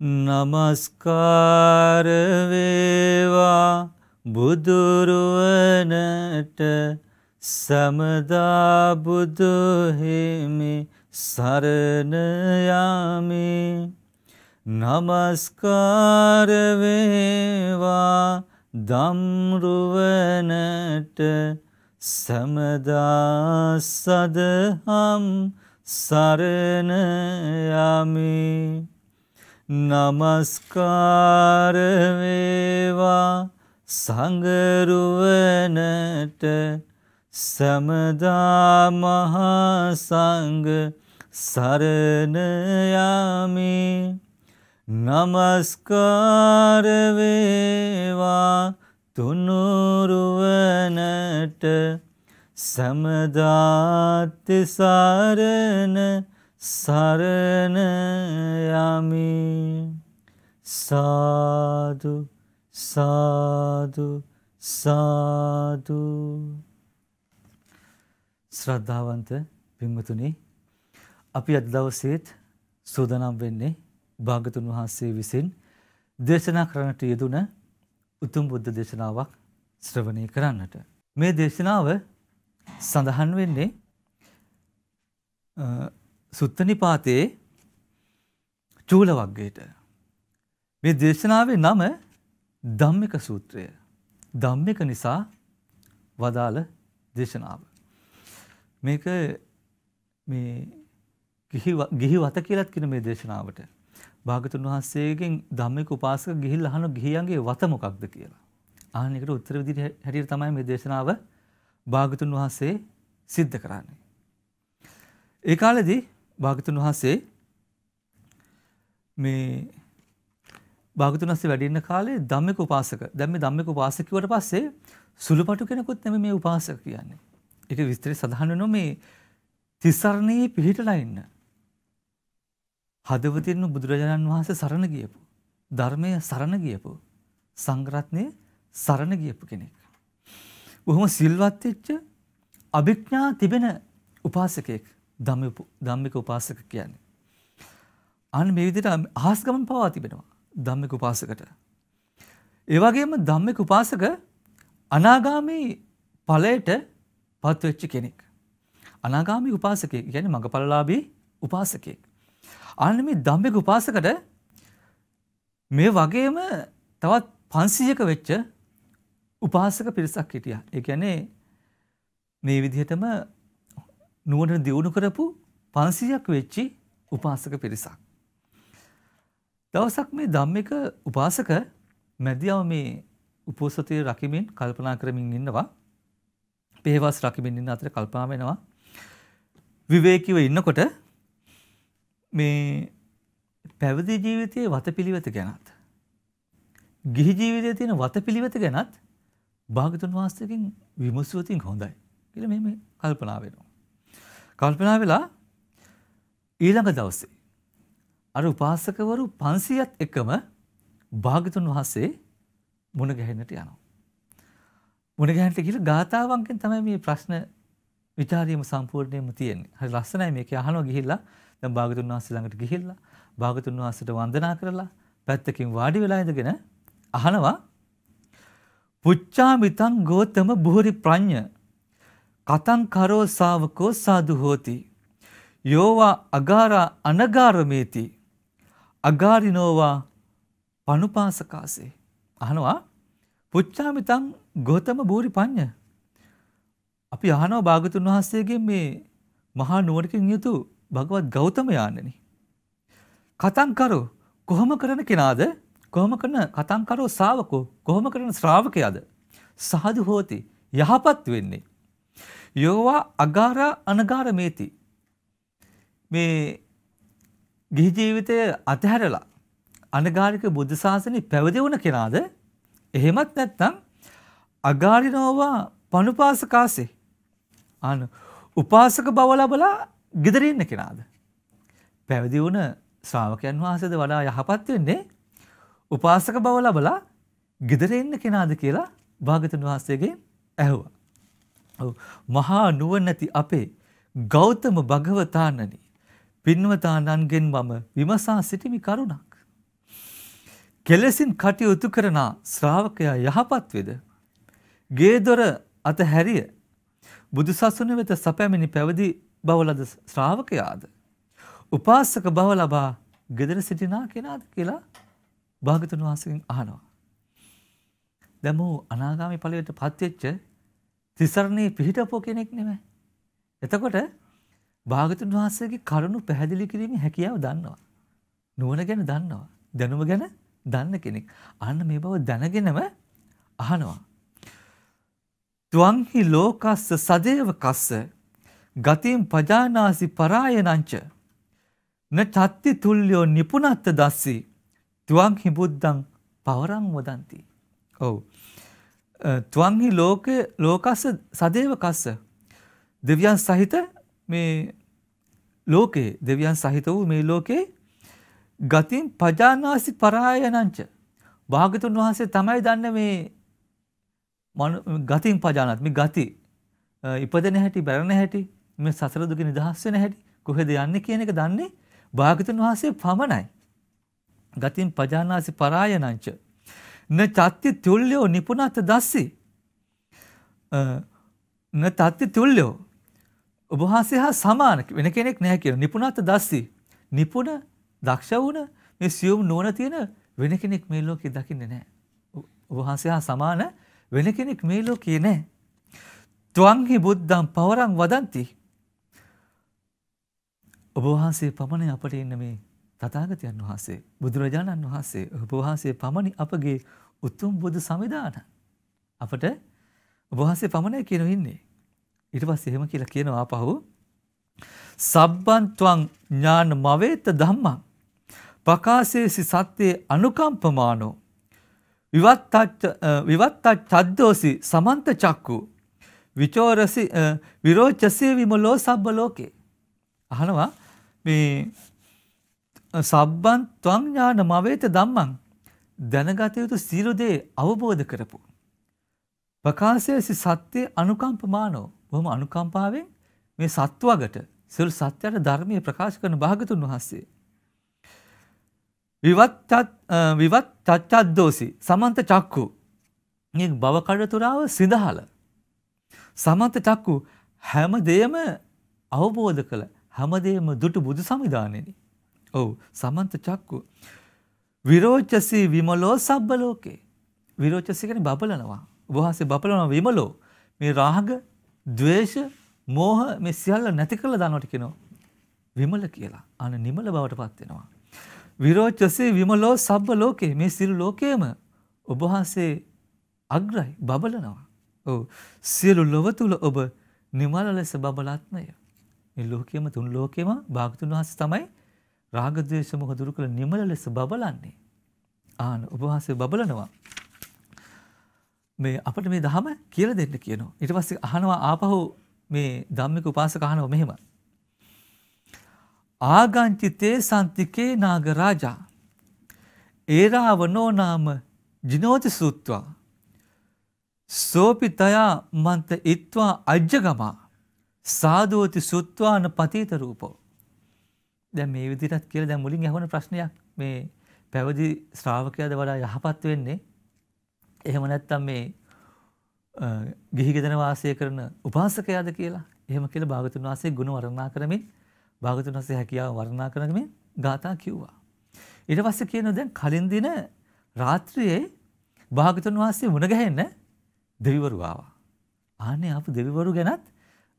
නමස්කාර වේවා බුදුරුවනට සමදා බුදු හිමි සරණ යමි. නමස්කාර වේවා දම්රුවනට සමදා සදහම් සරණ යමි. නමස්කාර වේවා. සංගරුවනට සමදා මහා සංඝ සරණ යමි. නමස්කාර වේවා. තුනුරුවනට සමදාති සරණ සරණ යමි සාදු සාදු සාදු ශ්‍රද්ධාවන්ත පින්වතුනි අපි අද දවසේත් සූදානම් වෙන්නේ භාගතුන් වහන්සේ විසින් දේශනා කරන්නට යෙදුන උතුම් බුද්ධ දේශනාවක් ශ්‍රවණය කරන්නට. මේ දේශනාව සඳහන් වෙන්නේ සුත්තනිපාතයේ චූල වග්ගයට. මේ දේශනාවේ නම ධම්මික සූත්‍රය. ධම්මික නිසා වදාළ දේශනාව. මේක මේ ගිහි වත කියලත් කියන මේ දේශනාවට. භාගතුන් වහන්සේගෙන් ධම්මික උපාසක ගිහිල් අහන ගිහියන්ගේ වත මොකක්ද කියලා. අහන එකට උත්තර විදිහට හැටියට තමයි මේ දේශනාව භාගතුන් වහන්සේ සිද්ධ කරන්නේ. ඒ කාලෙදී භාගතුන් වහන්සේ මේ භාගතුන් වහන්සේ වැඩ ඉන්න කාලේ ධම්මික උපාසක දැන් මේ ධම්මික උපාසක කිව්වට පස්සේ සුළුපටු කෙනෙකුත් නෙමෙයි මේ උපාසක කියන්නේ. ඒක විස්තරේ සඳහන් වෙනවා මේ තිසරණයේ පිහිටලා ඉන්න. හදවතින්ම බුදුරජාණන් වහන්සේ සරණ ගියපු. ධර්මය සරණ ගියපු. සංග්‍රත්නය සරණ ගියපු කෙනෙක්. බොහොම සිල්වත් වෙච්ච අභිඥා තිබෙන උපාසකයෙක් ධම්මික උපාසක කියන්නේ. අන්න මේ විදිහට අහස් ගමන් පවා තිබෙනවා ධම්මික උපාසකට. ඒ වගේම ධම්මික උපාසක අනාගාමී ඵලයට පත්වෙච්ච කෙනෙක්. අනාගාමී උපාසකයෙක් කියන්නේ මඟපලලාභී උපාසකයෙක්. අන්න මේ ධම්මික උපාසකට මේ වගේම තවත් 500ක වෙච්ච උපාසක පිරිසක් හිටියා. ඒ කියන්නේ මේ විදිහටම නුවණ දියුණු කරපු 500ක් වෙච්චි උපාසක පිරිසක්. දවසක් මේ ධම්මික උපාසක මැදියම මේ උපෝසතය රකිමින් කල්පනා කරමින් ඉන්නවා. පෙහෙවස් රකිමින් ඉන්න අතර කල්පනා වෙනවා. විවේකීව ඉන්නකොට මේ පැවිදි ජීවිතයේ වතපිළිවෙත ගැනත් ගිහි ජීවිතයේ තියෙන වතපිළිවෙත ගැනත් භාගතුන් වහන්සේගෙන් විමසුවතින් හොඳයි කියලා මෙහෙම කල්පනා වෙනවා. කල්පනා වෙලා ඊළඟ දවසේ අර උපාසකවරු 500ත් එකම භාගතුන් වහන්සේ මුණ ගැහෙන්නට යනවා. මුණ ගැහෙන්නට ගිහලා ගාතාවන්ගෙන් තමයි මේ ප්‍රශ්න විචාරීම සම්පූර්ණයෙන්ම තියෙන්නේ. හරි ලස්සනයි මේක අහනවා ගිහිල්ලා දැන් භාගතුන් වහන්සේ ළඟට ගිහිල්ලා භාගතුන් වහන්සේට වන්දනා කරලා පැත්තකින් වාඩි වෙලා ඉඳගෙන අහනවා පුච්චාමිතං ගෝතම බුහරි ප්‍රඥ කතං කරෝ ශාවකෝ සාදු හෝති. යෝවා අගාරා අනගාරමේති. අගාරිනෝවා පනුපාසකාසේ අහනවා පුච්චාමිතං ගෝතම බූරි පඤ්ඤ අපි අහනවා භාගතුන් වහන්සේගෙන් මේ මහා නුවණකින් යුතු භගවත් ගෞතම යාන්නනි කතං කරෝ කොහොම කරන කෙනාද? කොහොම කරන කතං කරෝ ශාවකෝ කොහොම කරන ශ්‍රාවකයාද? සාදු හෝති යහපත් වෙන්නේ. යෝවා අගාරා අනගාර මේති මේ ගිහි ජීවිතය අතහැරලා අනගාරික බුද්ධ ශාසනය පැවිදි වුණ කෙනාද? එහෙමත් නැත්නම් අගාරිනෝවා පනුපාසකාසේ අන උපාසක බව ලබලා ගෙදර ඉන්න කෙනාද? පැවිදි වුණ ශ්‍රාවකයන් වහන්සේද වඩා යහපත් වෙන්නේ? උපාසක බව ලබලා ගෙදර ඉන්න කෙනාද කියලා භාගතුන් වහන්සේගෙන් ඇහුවා. මහා නුවණැති අපේ ගෞතම භගවතාණනි පින්වතාණන්ගෙන් මම විමසා සිටිමි කරුණක්. කෙලෙසින් කටයුතු කරන ශ්‍රාවකයා යහපත් වෙද. ගේදොර අත හැරිය බුදුසසුන වෙත සපැමිණි පැවදි බවලද ශ්‍රාවකයාද. උපාසක බව ලබා ගෙදර සිටිනා කෙනාද කියලා භාගතුන් වහන්සකින් අහනවා. දැමූ අනාගාමි පලයට පත්වෙච්ච තිසරණයේ පිහිටපෝ කෙනෙක් නෙම. එතකොට භාගතුන් වහන්සේගේ කරුණු පැහැදිලි කිරීම හැකියාව දන්නවා. නුවන ගැන දන්නවා. දැනුම ගැන දන්න කෙනෙක්. අන්න මේ බව දැනගෙනම අහනවා. ත්වංහි ලෝකස්ස සදේව කස්ස ගතින් පජානාසි පරායනංච න චත්ති තුල්යෝ නිපුනත්ත දස්සි ත්වංහි බුද්ධං පවරං වදන්ති. ඔවු. ත්වංහි ලෝක ලෝකස්ස සදේව කස්ස. දෙවියන් සහිත මේ ලෝකයේ දෙවියන් සහිත වූ මේ ලෝකේ ගතින් පජානාසි පරායනංච. භාගතුන් වහන්සේ තමයි දන්න මේ ගතින් පජානත් මේ ගති. ඉපදෙන හැටි බැරණ හැටි මේ සසර දුක නිදහස් වෙන හැටි කොහෙද යන්නේ කියන එක දන්නේ භාගතුන් වහන්සේ පමණයි. ගතින් පජානාසි පරායනංච. න චත්ති තුල්්‍යෝ නිපුනත් දස්සි න තත්ති තුල්්‍යෝ ඔබහන්සේ හා සමාන වෙන කෙනෙක් නැහැ කියන නිපුනත් දස්සි නිපුණ දක්ෂ වුණ මේ සියුම් නුවණ තියෙන වෙන කෙනෙක් මේ ලෝකේ දකින්නේ නැහැ. ඔබහන්සේ හා සමාන වෙන කෙනෙක් මේ ලෝකේ නැහැ. ත්වංහි බුද්ධං පවරං වදන්ති. ඔබ වහන්සේ පමණ අපට ඉන්න මේ තථාගතයන් වහන්සේ බුදුරජාණන් වහන්සේ ඔබ වහන්සේ පමණි අපගේ උතුම් බුදු සමිදාන. අපට ඔබ වහන්සේ පමණයි කියන ඉන්නේ. ඊට පස්සේ එහෙම කියලා කියනවා ආපහු සබ්බන්ත්වං ඥාන මවේත ධම්මං පකාශේසි සත්‍යයේ අනුකම්පමානෝ විවත්ත චද්දෝසි සමන්ත චක්කු විචෝරසි විරෝචසය විමලෝ සබ්බ ලෝකේ. අහනවා මේ සබ්බන් ත්වං ඥාන මවේත ධම්මං දැනගත යුතු සියලු දේ අවබෝධ කරපු. ප්‍රකාශයසි සත්‍යය අනුකම්පමානෝ බොහොම අනුකම්පාවෙන් මේ සත්වගට සියලු සත්‍යයට ධර්මය ප්‍රකාශ කරන භාගතුන් වහන්සේ. විවත් චච්චද්දෝසි සමන්ත චක්කු බව කඩතුරාව සිදහල. සමන්ත චක්කු හැම දේම අවබෝධ කළ හැමදේම දුටු බුදු සමිධානයනි. ඔවු සමන්ත චක්කු. විරෝචසී විමලෝ සබ්බ ලෝකේ. විරෝචසිකන බබලනවා. වහන්සේ බපලන විමලෝ මේ රාග දවේශ මෝහ මේ සියල්ල නැති කළ දන්නට කෙනෝ. විමල කියලා අන නිමල බවට පත්වෙනවා. විරෝචසේ විමලෝ සබ්බ ලෝකේ මේ සිරු ලෝකයම ඔබහන්සේ අග්‍රයි බබලනවා. ඕ සියලු ලොව තුළ ඔබ නිමල ලෙස බබලත්මය. මේ ලෝකයම තුන් ලෝකෙම භාගතුන් වහන්සේ තමයි රාගද්වේෂ මොහ දුරු කළ නිමල ලෙස බබලන්නේ. ආන උපවාසය බබලනවා. මේ අපට මේ දහම කියලා දෙන්න කියනවා. ඊට පස්සේ අහනවා ආපහු මේ ධම්මික උපාසක අහනවා මෙහෙම. ආගංචිතේ සන්තිකේ නාග රාජා ඒරාවනෝ නාම ජිනෝති සුත්වා සෝපිතයා මන්ත ඉත්වා අජ්ජගමා සාධෝති සුත්වාන පතීත රූපෝ. දැ මේ විදිරත් කියල දැ මුලින් ඇහුණ ප්‍රශ්නයක් මේ පැවදි ශ්‍රාවකයද වඩා යහපත් වෙන්නේ එහෙම නැත්තම් මේ ගිහිගෙදන වාසය කරන උපාසකයාද කියලා එහෙම කියල භාගතුන් වහන්සේ ගුණ වරණා කරමින් භාගතුන් වහසේ හැකියාව වරණා කරනමින් ගාථා කිව්වා. ඉට පස්ස කියන දැන් කලින් දින රාත්‍රියයේ භාගතුන් වහන්සේ මුණගැහෙන්න දෙවිවරුවාවා. ආනේ අප දෙවිවරු ගැනත්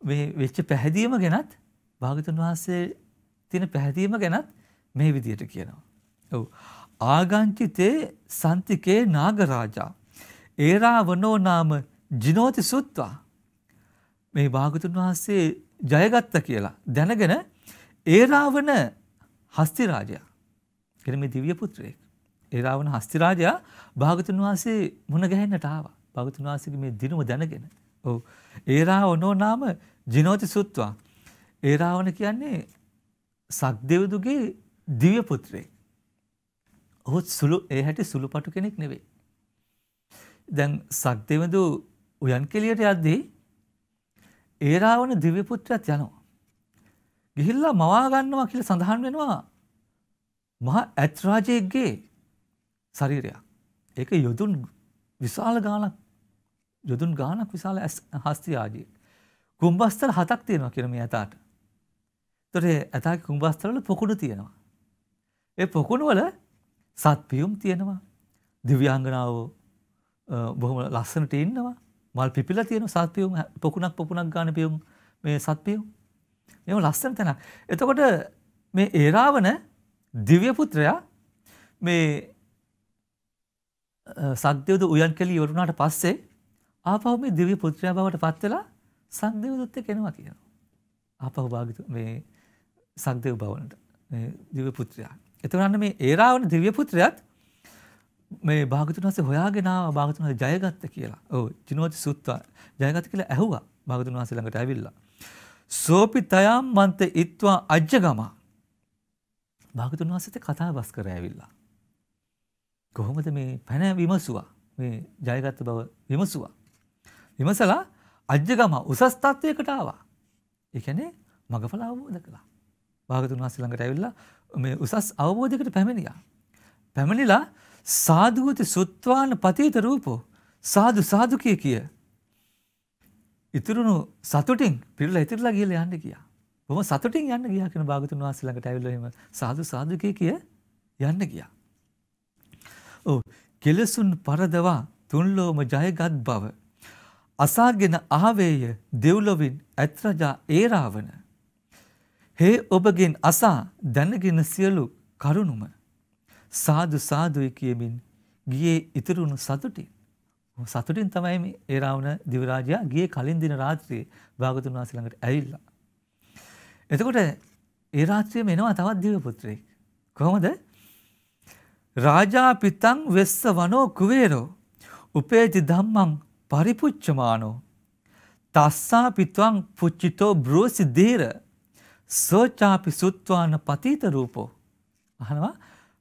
මේ වෙච්ච පැහැදීම ගැනත් භාගතුන් වහන්සේ තියෙන පැහැදීම ගැනත් මේ විදියට කියනවා. ඔව්. ආගංචිතේ සන්තිකේ නාගරාජා. ඒරා වනෝ නාම ජිනෝති සුත්වා. මේ භාගතුන් වහන්සේ ජයගත්ත කියලා දැනගෙන ඒරාවන හස්තිරාජයා. එන මේ දිව්‍ය පුත්‍රයෙක්. ඒරාවන හස්තිරාජයා භාගතුන් වහන්සේ මුණ ගැහෙන්නට ආවා. භාගතුන් වහන්සේගේ මේ දිනුම දැනගෙන. ඔව්. ඒරා ඔනෝ නාම ජිනෝති සුත්වා. ඒ රාවණ කියන්නේ සක්දෙවදුගේ දිව්‍ය පුත්‍රයෙක්. ඔහුත් සුළු ඒ හැටි සුළුපටු කෙනෙක් නෙවෙයි. දැන් සක්දෙවදු උයන් කෙලියට යද්දී ඒ රාවණ දිව්‍ය පුත්‍රයත් යනවා. ගිහිල්ලා මවා ගන්නවා කියලා සඳහන් වෙනවා මහා ඇත් රාජයෙක්ගේ ශරීරයක්. ඒක යොදුන් විශාල ගානක් යොදුන් ගානක් විශාල හස්ති ආජී. කුම්බස්තල හතක් තියෙනවා කියන මේ ඇතාට. තොර ඇතාගේ කුම්බස්තරවල පොකුණු තියෙනවා. ඒ පොකුණු වල සත්පියුම් තියෙනවා. දිව්‍යාංගනාව බොහොම ලස්සනට ඉන්නවා. මල් පිපිලා තියෙන සත්පියුම් පොකුණක් පොකුණක් ගාන පියුම් මේ සත්පියුම්. එම ලස්සන තැනක්. එතකොට මේ ඒරාවන දිව්‍ය පුත්‍රයා මේ සක්දයවද උයන් කලී වරුණාට පස්සේ ආපහු මේ දිව්‍ය පුත්‍රයා බවට පත් වෙලා සක්දේවදත්ත කෙනවා කියනවා. ආපහු භාගිතු මේ සක්දේව භවනට දිව්‍ය පුත්‍රයා. එතකොට මේ ඒරාවන දිව්‍ය පුත්‍රයාත් මේ භාගතුන් වහන්සේ හොයාගෙන ආවා භාගතුන් වහන්සේ ජයගත්ත කියලා. ඔව් චිනෝති සුත්තා ජයගත්ත කියලා ඇහුවා භාගතුන් වහන්සේ ළඟට ඇවිල්ලා. සෝපි තයම් මන්ත ඉත්වා අජ්ජගම. භාගතුන් වහන්සේට කතා බස් කර ඇවිල්ලා. කොහොමද මේ පැන විමසුවා මේ ජයගත්ත බව විමසුවා. විමසලා අජ්ජගම උසස් තත්වයකට ආවා. ඒ කියන්නේ මගඵල අවබෝධ කළා. භාගතුන් වහන්සේ ළඟට ඇවිල්ලා මේ උසස් අවබෝධයකට පැමිණියා. පැමිණිලා සාධුවති සුත්වාන පතීත රූපෝ සාදු සාදුකය කිය. ඉතුරුණු සතුටින් පිරල ඉතිරලා ගිල යන්න කිය. බොම සතුටින් යන්න ගිය කන භාගතුන් වහසලඟට ඇවිල්ලීම සාදු සාධකය කිය යන්න ගිය. ඕ කෙලෙසුන් පරදවා තුන්ලෝම ජයගත් බව. අසාගෙන ආවේය දෙව්ලොවින් ඇත්රජා ඒරාවන. හේ ඔබගෙන් අසා දැනගෙන සියලු කරුණුම සාදු සාදුයි කියමින් ගියේ ඉතුරුණු සතුටින්. සතුටින් තමයි මේ ඒ රාවණ දිවරාජයා ගියේ කලින් දින රාත්‍රියේ භාගතුන් වහන්සේ ළඟට ඇවිල්ලා. එතකොට ඒ රාත්‍රියේම එනවා තවත් දිව පුත්‍රයෙක්. කොහොමද? රාජා පිතං වෙස්ස වනෝ කුවේරෝ උපේති ධම්මං පරිපුච්චමානෝ තස්සා පිත්වං පුච්චිතෝ බ්‍රෝසි දීර සෝචාපි සුත්වාන පතීත රූපෝ අහනවා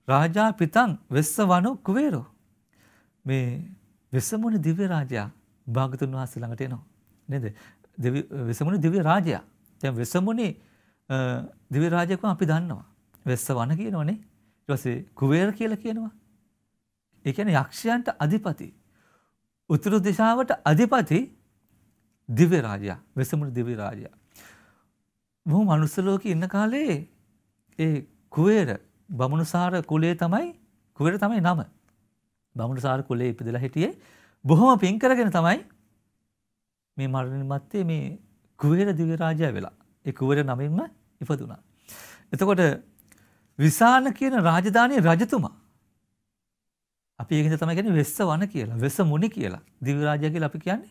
රාජා පිතන් වෙස්ස වනු කුවේරෝ. මේ වෙස්සමුණ දිව්‍ය රාජයා භාගතුන් වහන්සේ ළඟට එනවා. නේද? වෙසමුණ දිව්‍ය රාජයා. දැන් වෙසමුණේ දිව්‍ය රාජයකම අපි දන්නවා. වෙස්ස වන කියනවනේ. ඊට පස්සේ කුවේර කියලා කියනවා. ඒ කියන්නේ යක්ෂයන්ට අධිපති. උතුරු දිශාවට අධිපති දිව්‍ය රාජයා. වෙසමුණ දිව්‍ය රාජයා. මොහු මනුස්ස ලෝකේ ඉන්න කාලේ ඒ කුවේර බමුණුසාර කුලේ තමයි කුවර තමයි නම. බමුණුසාර කුලේ ඉපදලා හිටියේ බොහොම පින් කරගෙන තමයි මේ මරණ මත්තේ මේ කුවේර දිව්‍ය රාජයා වෙලා. ඒ කුවර නමින්ම ඉපදුනා. එතකොට විසාන කියන රාජධානී රජතුමා අපි ඒකද තමයි කියන්නේ වෙස්ස වන කියලා. වෙස්ස මුනි කියලා. දිව්‍ය රාජයා කියලා අපි කියන්නේ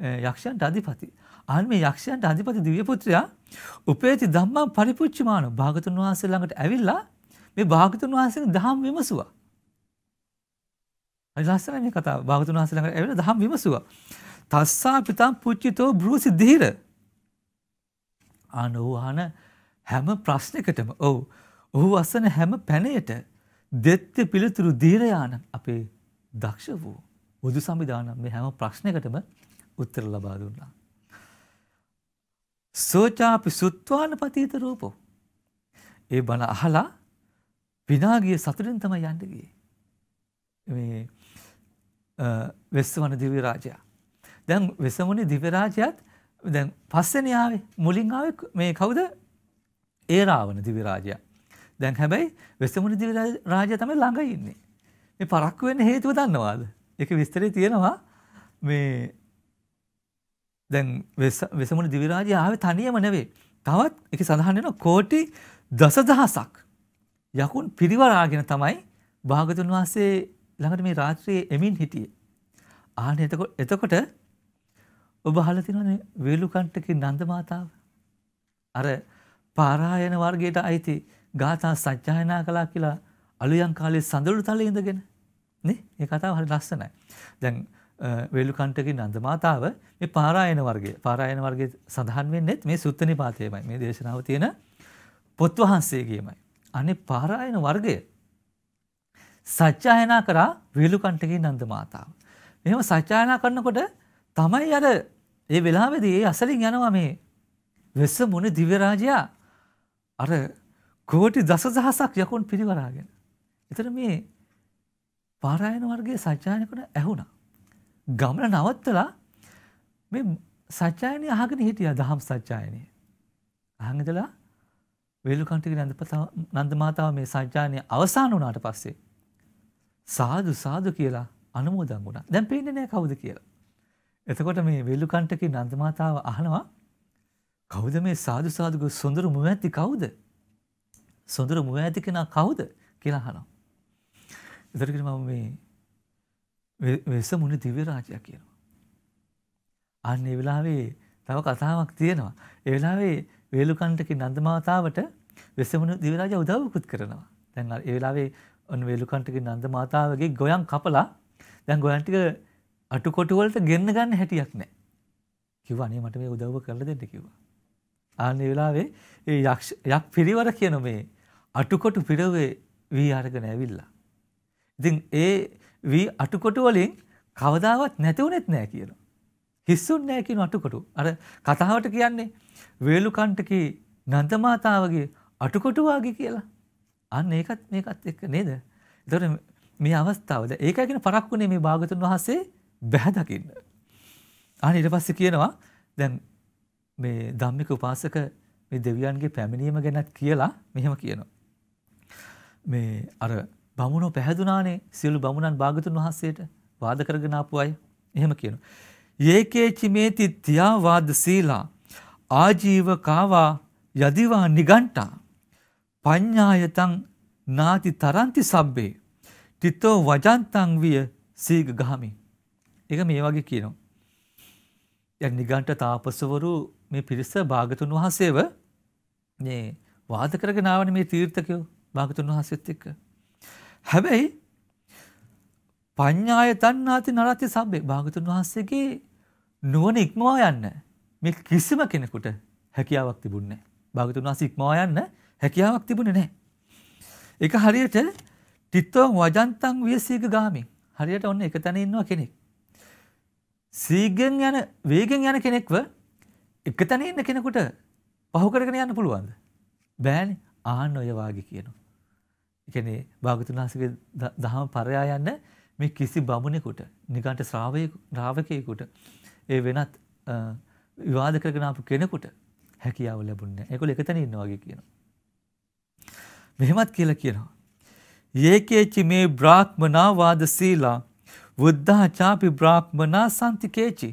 යක්ෂයන්ට අධිපති. අන්න මේ යක්ෂයන්ට අධිපති දිව්‍ය පුත්‍රයා උපේති ධම්මං පරිපුච්චමාන භාගතුන් වහන්සේ ළඟට ඇවිල්ලා මේ භාගතුන් වහන්සේ දහම් විමසුවා. ලස්සන මේ කතා භාගතුන් වහන්සේ ළඟට ඇවිල්ලා දහම් විමසුවා. තස්සා පිතම් පුච්චිතෝ බ්‍රූසි දීර. ආනෝ ආන හැම ප්‍රශ්නයකටම ඔව් ඔහු අසන හැම පැනයට දෙත්ත පිළිතුරු දීරයාන අපේ දක්ෂ වූ බුදු සම්විධානම් මේ හැම ප්‍රශ්නයකටම උත්තර ලබා දුන්නා. සෝචාපි සුත්වාන පතීත රූපෝ. ඒ බණ අහලා විනාගිය සතුටින් තමයි යන්න ගියේ. මේ වෙස්සවන දිව්‍ය රාජයා. දැන් වෙසමුණේ දිව්‍ය රාජයාත් දැන් පස්සෙනේ ආවේ මුලින් ආවේ මේ කවුද? ඒ රාවණ දිව්‍ය රාජයා. දැන් හැබැයි වෙසමුණේ දිව්‍ය රාජයා තමයි ළඟ ඉන්නේ. මේ පරක්කු වෙන්න හේතුව දන්නවාද? ඒක විස්තරේ තියෙනවා මේ දැන් වෙසමුණේ දිව්‍ය රාජයා ආවේ තනියම නෙවෙයි. තවත් ඒක සඳහන් වෙනවා කෝටි දසදහසක් යකුන් පිරිවරාගෙන තමයි භාගතුන් වහන්සේ ළඟට මේ රාත්‍රියේ එමින් හිටියේ. ආන එතකොට එතකොට ඔබ අහලා තියෙනවනේ වේලුකණ්ඨකේ නන්ද මාතාව. අර පාරායන වර්ගයට අයිති ගාථා සත්‍යයනා කළා කියලා අලුයන් කාලේ සඳලු තලේ ඉඳගෙන නේ ඒ කතාව හරි ලස්සනයි. දැන් වේලුකණ්ඨකේ නන්ද මාතාව මේ පාරායන වර්ගය පාරායන වර්ගයේ සඳහන් වෙන්නේ මේ සුත්ත නිපාතයමයි. මේ දේශනාව තියෙන පොත් වහන්සේගේමයි. අනේ පාරායන වර්ගය සත්‍යයනා කරා වේලුකණ්ඨකේ නන්ද මාතාව. මෙහෙම සත්‍යයනා කරනකොට තමයි අර ඒ වෙලාවේදී ඒ අසලින් යනවා මේ වෙස්ස මුනි දිව්‍ය රාජයා අර කෝටි දසදහසක් යකුන් පිරිවරාගෙන. එතන මේ පාරායන වර්ගයේ සත්‍යයනකට ඇහුණා. ගමන නවත්තලා මේ සත්‍යයනය අහගෙන හිටියා දහම් සත්‍යයනය. අහන් ඉඳලා වේලුකන්ටික නන්ද මාතාව මේ සත්‍යයනය අවසන් වුණාට පස්සේ සාදු සාදු කියලා අනුමෝදන් වුණා. දැන් පේන්නේ නැහැ කවුද කියලා. එතකොට මේ වේලුකන්ටකේ නන්ද මාතාව අහනවා කවුද මේ සාදු සාදුක සොඳුරු මුව ඇති කවුද? සොඳුරු මුව ඇති කෙනා කවුද කියලා අහනවා. එතකොට මම මේ වෙස මුනි දිව්‍ය රාජයා කියනවා. අන්න ඒ වෙලාවේ තව කතාවක් තියෙනවා. ඒ වෙලාවේ වේලුකන්ටකේ නන්ද මාතාවට වෙසමුණු දිව්‍ය රාජා උදව්වකුත් කරනවා. දැන් ඒ වෙලාවේ ඔන්න වේලුකන්ටකේ නන්ද මාතාවගේ ගොයන් කපලා දැන් ගොයන් ටික අටුකොටු වලට ගෙන්න ගන්න හැටියක් නැහැ. කිව්වා අනේ මට මේ උදව්ව කරලා දෙන්න කිව්වා. ආන්නේ වෙලාවේ ඒ යක්ෂ යක් පිරිවර කියන මේ අටුකොටු පිරවේ වී අරගෙන ඇවිල්ලා. ඉතින් ඒ වී අටුකොටු වලින් කවදාවත් නැති වුනේත් නැහැ කියනවා. හිස්සුන් නැහැ කියන අටුකොටු. අර කතාවට කියන්නේ වේලුකන්ටකේ නන්දමාතාවගේ අටුකොටු වාගේ කියලා. අන්න ඒකත් මේකත් එක්ක නේද? ඒතකොට මේ අවස්ථාවද ඒකගෙන පරක්කුණේ මේ භාගතුන් වහන්සේ බැහැ දකින්න. අනේ ඊට පස්සේ කියනවා දැන් මේ ධම්මික උපාසක මේ දෙවියන්ගේ පැමිණීම ගැනත් කියලා මෙහෙම කියනවා. මේ අර බමුණෝ පැහැදුනානේ සියලු බමුණන් භාගතුන් වහන්සේට වාද කරගෙන ආපු අය. එහෙම කියනවා. යේකේචි මේති තියා වාද සීලා ආජීව කාවා යදිවා නිගණ්ඨා පඤ්ඤායතං නාති තරන්ති සබ්බේ තිතෝ වජන්තං විය සීග ගහමි ඒක මේ වගේ කියනවා. දැන් නිගණ්ඨ තාපසවරු මේ පිරිස භාගතුන් වහන්සේව මේ වාද කරගෙන ආවනේ මේ තීර්ථකයෝ භාගතුන් වහන්සේත් එක්ක. හැබැයි පඤ්ඤාය තණ්හාති නරති සබ්බේ භාගතුන් වහන්සේගේ නුවණ ඉක්මවා යන්න මේ කිසිම කෙනෙකුට හැකියාවක් තිබුණේ නැහැ. භාගතුන් වහන්සේ ඉක්මවා යන්න හැකියාවක් තිබුණේ නැහැ. ඒක හරියට තිත්තෝන් වජන්තං වියසීක ගාමින් හරියට ඔන්න එක තැන ඉන්නවා කෙනෙක්. සීගෙන් යන වේගෙන් යන කෙනෙක්ව එක තැන ඉන්න කෙනෙකුට පහු කරගෙන යන්න පුළුවන්ද? බෑනේ. ආන්න ඔය වාගේ කියනවා. ඒ කියන්නේ භාගතුන් වහන්සේගේ දහම පරයා යන්න මේ කිසි බමුණෙකුට නිගණ්ඨ ශ්‍රාවකයෙකුට ඒ වෙනත් විවාද කරගෙන ආපු කෙනෙකුට හැකියාව ලැබුණේ නැහැ. ඒගොල්ලෝ එකතැන ඉන්නවා වගේ කියනවා. මෙහෙමත් කියලා කියනවා. යේකේචි මේ බ්‍රාහ්මනා වාද සීලා බුද්ධා චාපි බ්‍රාහ්මනා සන්තිකේචි.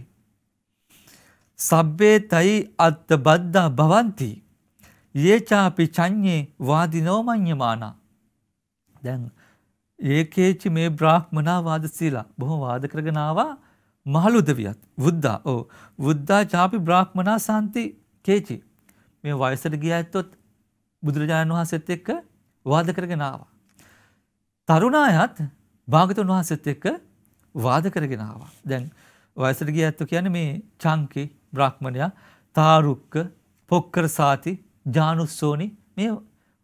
සබ්බේ තයි අත්ත බද්ධා භවන්ති. ඒචාපි චඥ්ඥේ වාදිනෝමං්‍යමානා. දැන් ඒකේචි මේ බ්‍රාහ්මනා වාද සීලා බොහොම වාද කරගෙනවා මහලුදවියත් බුද්ධා ඕ බුද්ධා චාපි බ්‍රාහ්මනා සන්ති කේචි මේ වයසට ගිය ඇත්තොත් බුදුරජාණන් වහන්සේත් එක්ක වාද කරගෙන ආවා. තරුණායත් භාගතුන් වහන්සේත් එක්ක වාද කරගෙන ආවා. දැන් වයසට ගිය ඇත්තෝ කියන්නේ මේ චංකි බ්‍රාහ්මණයා තාරුක්ක පොක්කර සාති ජානුස්සෝනි මේ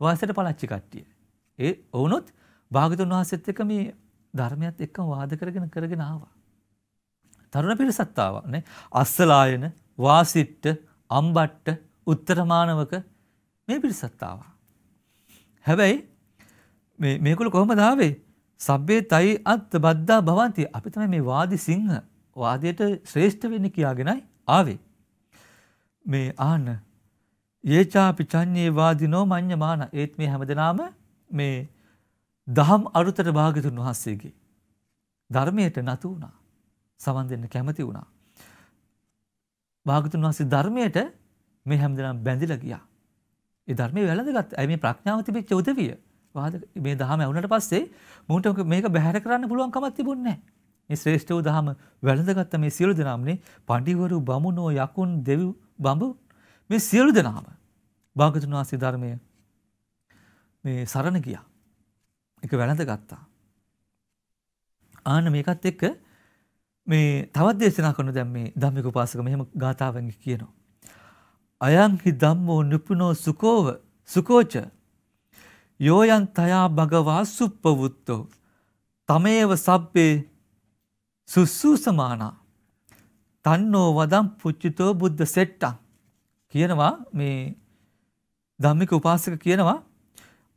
වයසට පලච්චි කට්ටිය. ඒ ඔවුනොත් භාගතුන් වහන්සේත් එක්ක මේ ධර්මයත් එක්කම වාද කරගෙන කරගෙන ආවා. තරුණ පිරිසත් ආවා නේ. අස්සලායන, වාසිට්ට, අම්බට්ට, උත්තරමානවක මේ පිරිසත් ආවා. හැබැයි මේ මේගොල්ලෝ කොහොමද ආවේ? සබ්බේ තයි අත් බද්දා භවන්ති අපි තමයි මේ වාදි සිංහ වාදයට ශ්‍රේෂ්ඨ වෙන්න කියාගෙනයි ආවේ. මේ ආන්න ඒචාපි චඤ්ඤේ වාදිනෝ මඤ්ඤමාන ඒත් මේ හැමදෙනාම මේ දහම් අරුතට භාගතුන් වහන්සේගේ ධර්මයට නතු වුණා. සමන් දෙන්න කැමති වුණා. භාගතුන් වහන්සේ ධර්මයට මේ හැමදෙනාම බැඳිලා ගියා. ඒ ධර්මයේ වැළඳගත් අය මේ ප්‍රඥාව තිබිච්ච උදවිය වාද මේ දහම ඇවුනට පස්සේ මුන්ට මේක බැහැර කරන්න පුළුවන් කමක් තිබුණේ නැහැ. මේ ශ්‍රේෂ්ඨ වූ දහම වැළඳගත්ත මේ සියලු දෙනාමනේ පඬිවරු බමුණෝ යකුන් දෙවි බඹු මේ සියලු දෙනාම භාගතුන් වහන්සේ ධර්මය මේ සරණ ගියා. ඒක වැළඳගත්තා. ආන්න මේකත් එක්ක මේ තවත් දේශනා කරන දැන් මේ ධම්මික උපාසක මෙහෙම ගාථාවෙන් කියනවා. අයං හි ධම්මෝ නුපුනෝ සුකෝව සුකෝච යෝයන් තයා භගවා සුප්පවුත්තෝ තමේව සබ්බේ සුස්සූ සමානා තන්නෝ වදම් පුච්චිතෝ බුද්ධ සෙට්ටං කියනවා මේ ධම්මික උපාසක කියනවා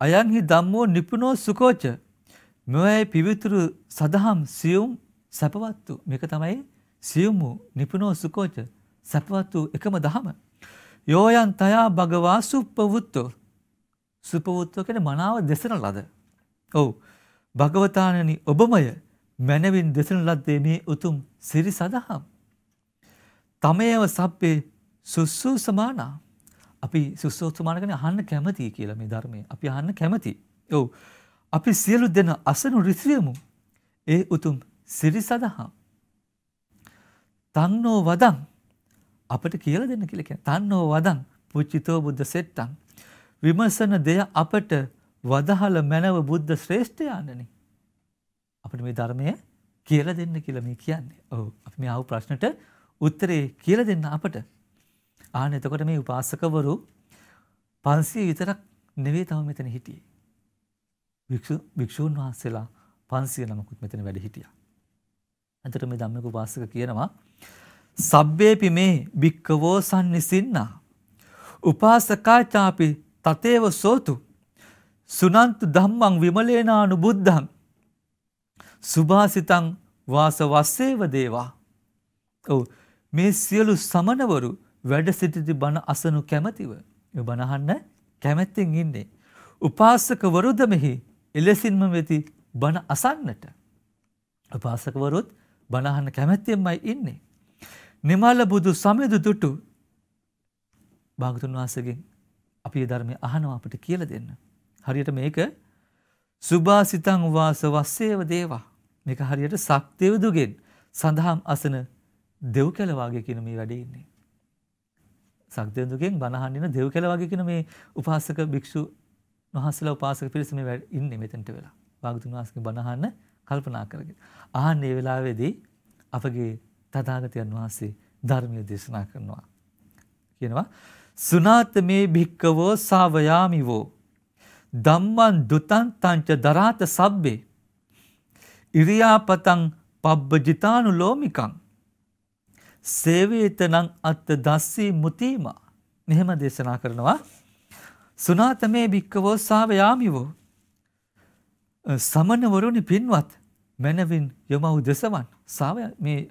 අයන්හි ධම්මෝ නිපුණෝ සුකෝච මෙවයි පිවිතුරු සදහම් සියුම් සැපවත්තු මේක තමයි සියුම් වූ නිපුණෝ සුකෝච සැපවත්තු එකම දහම. යෝයන් තයා භගවා සුප්පවුත්තෝ සුපවුත්තෝ කෙන මනාව දෙසන ලද. ඔවු භගවතානනි ඔබමය මැනවින් දෙසන ලද්දේ මේ උතුම් සිරි සදහම්. තමයව සප්පේ සුස්සූ සමානා අපි සුස්සෝත්සමානකන අහන්න කැමති කියලා මේ ධර්මය අපි අහන්න කැමති. ඔවු අපි සියලු දෙන අසනු රිසියමු ඒ උතුම් සිරි සදහා. තන්නෝ වදන් අපට කියල දෙන්න කියලක තන්නෝ වදන් පුච්චිතෝ බුද්ධ සෙට්ටන්. විමසන දෙය අපට වදහල මැනව බුද්ධ ශ්‍රේෂ්ඨයානනි. අපට මේ ධර්මය කියල දෙන්න කියල මේ කියන්නේ ඔහු අපි මේ ආව ප්‍රශ්නට උත්තරේ කියල දෙන්න අපට. ආන එතකොට මේ උපාසකවරු පන්සිය විතරක් නෙවේ තව මෙතන හිටියේ. භික්‍ෂූන් වහන්සේලා පන්සිය නමකුත් මෙතන වැඩ හිටිය. ඇතට මේ දම්මක උපාසක කියනවා සබ්බේපි මේ භික්කවෝ සන්නිසින්නා. උපාසකාචාපි තතේව සෝතු සුනන්තු දම්මං විමලේනානු බුද්ධන් සුභාසිතං වාස වස්සේව දේවා. ඔවු මේ සියලු සමනවරු වැඩ සිටිති බණ අසනු කැමතිව බණහන්න කැමැත්තෙන් ඉන්නේ. උපාසකවරුද මෙහි එලෙසින්ම වෙති බණ අසන්නට. උපාසකවරුත් බණහන්න කැමැත්තෙන්මයි ඉන්නේ. නිමල්ල බුදු සමයදු දුටු භාගතුන් වහසගෙන් අපි ධර්මය අහනවා අපට කියල දෙන්න. හරියට මේක සුභාසිතං වාස වස්සේව දේවා මේක හරියට සක්තයවදුගෙන් සඳහම් අසන දෙව් කැලවාගේ කියන මේ වැඩඉන්නේ. සක්දයදුගෙන් බණහන්න්න දෙව් කැල වගේ කියන මේ උපාසක භික්ෂු වහසල උපාසක පිරිසම වැඩ ඉන්න මෙතැන්ට වෙලා භාගතුන් වහසක බණහන්න කල්පනා කරගෙන. අහන් ඒ වෙලාවේදී අපගේ තදාගතයන් වහන්සේ ධර්මය දේශනා කරනවා. කියනවා සුනාත මේ භික්කවෝ සාවයාමිවෝ දම්මන් දුතන් තංච දරාත සබ්බේ ඉරියාපතං පබ්බ ජිතානු ලෝමිකං සේවේතනං අත්ත දස්සී මුතීමා. මෙහෙම දේශනා කරනවා. සුනාතමේ භික්කවෝ සාවයාමිවෝ. සමනවරුණි පින්වත් මැනවින් යොමව් දෙසවන්. සාව මේ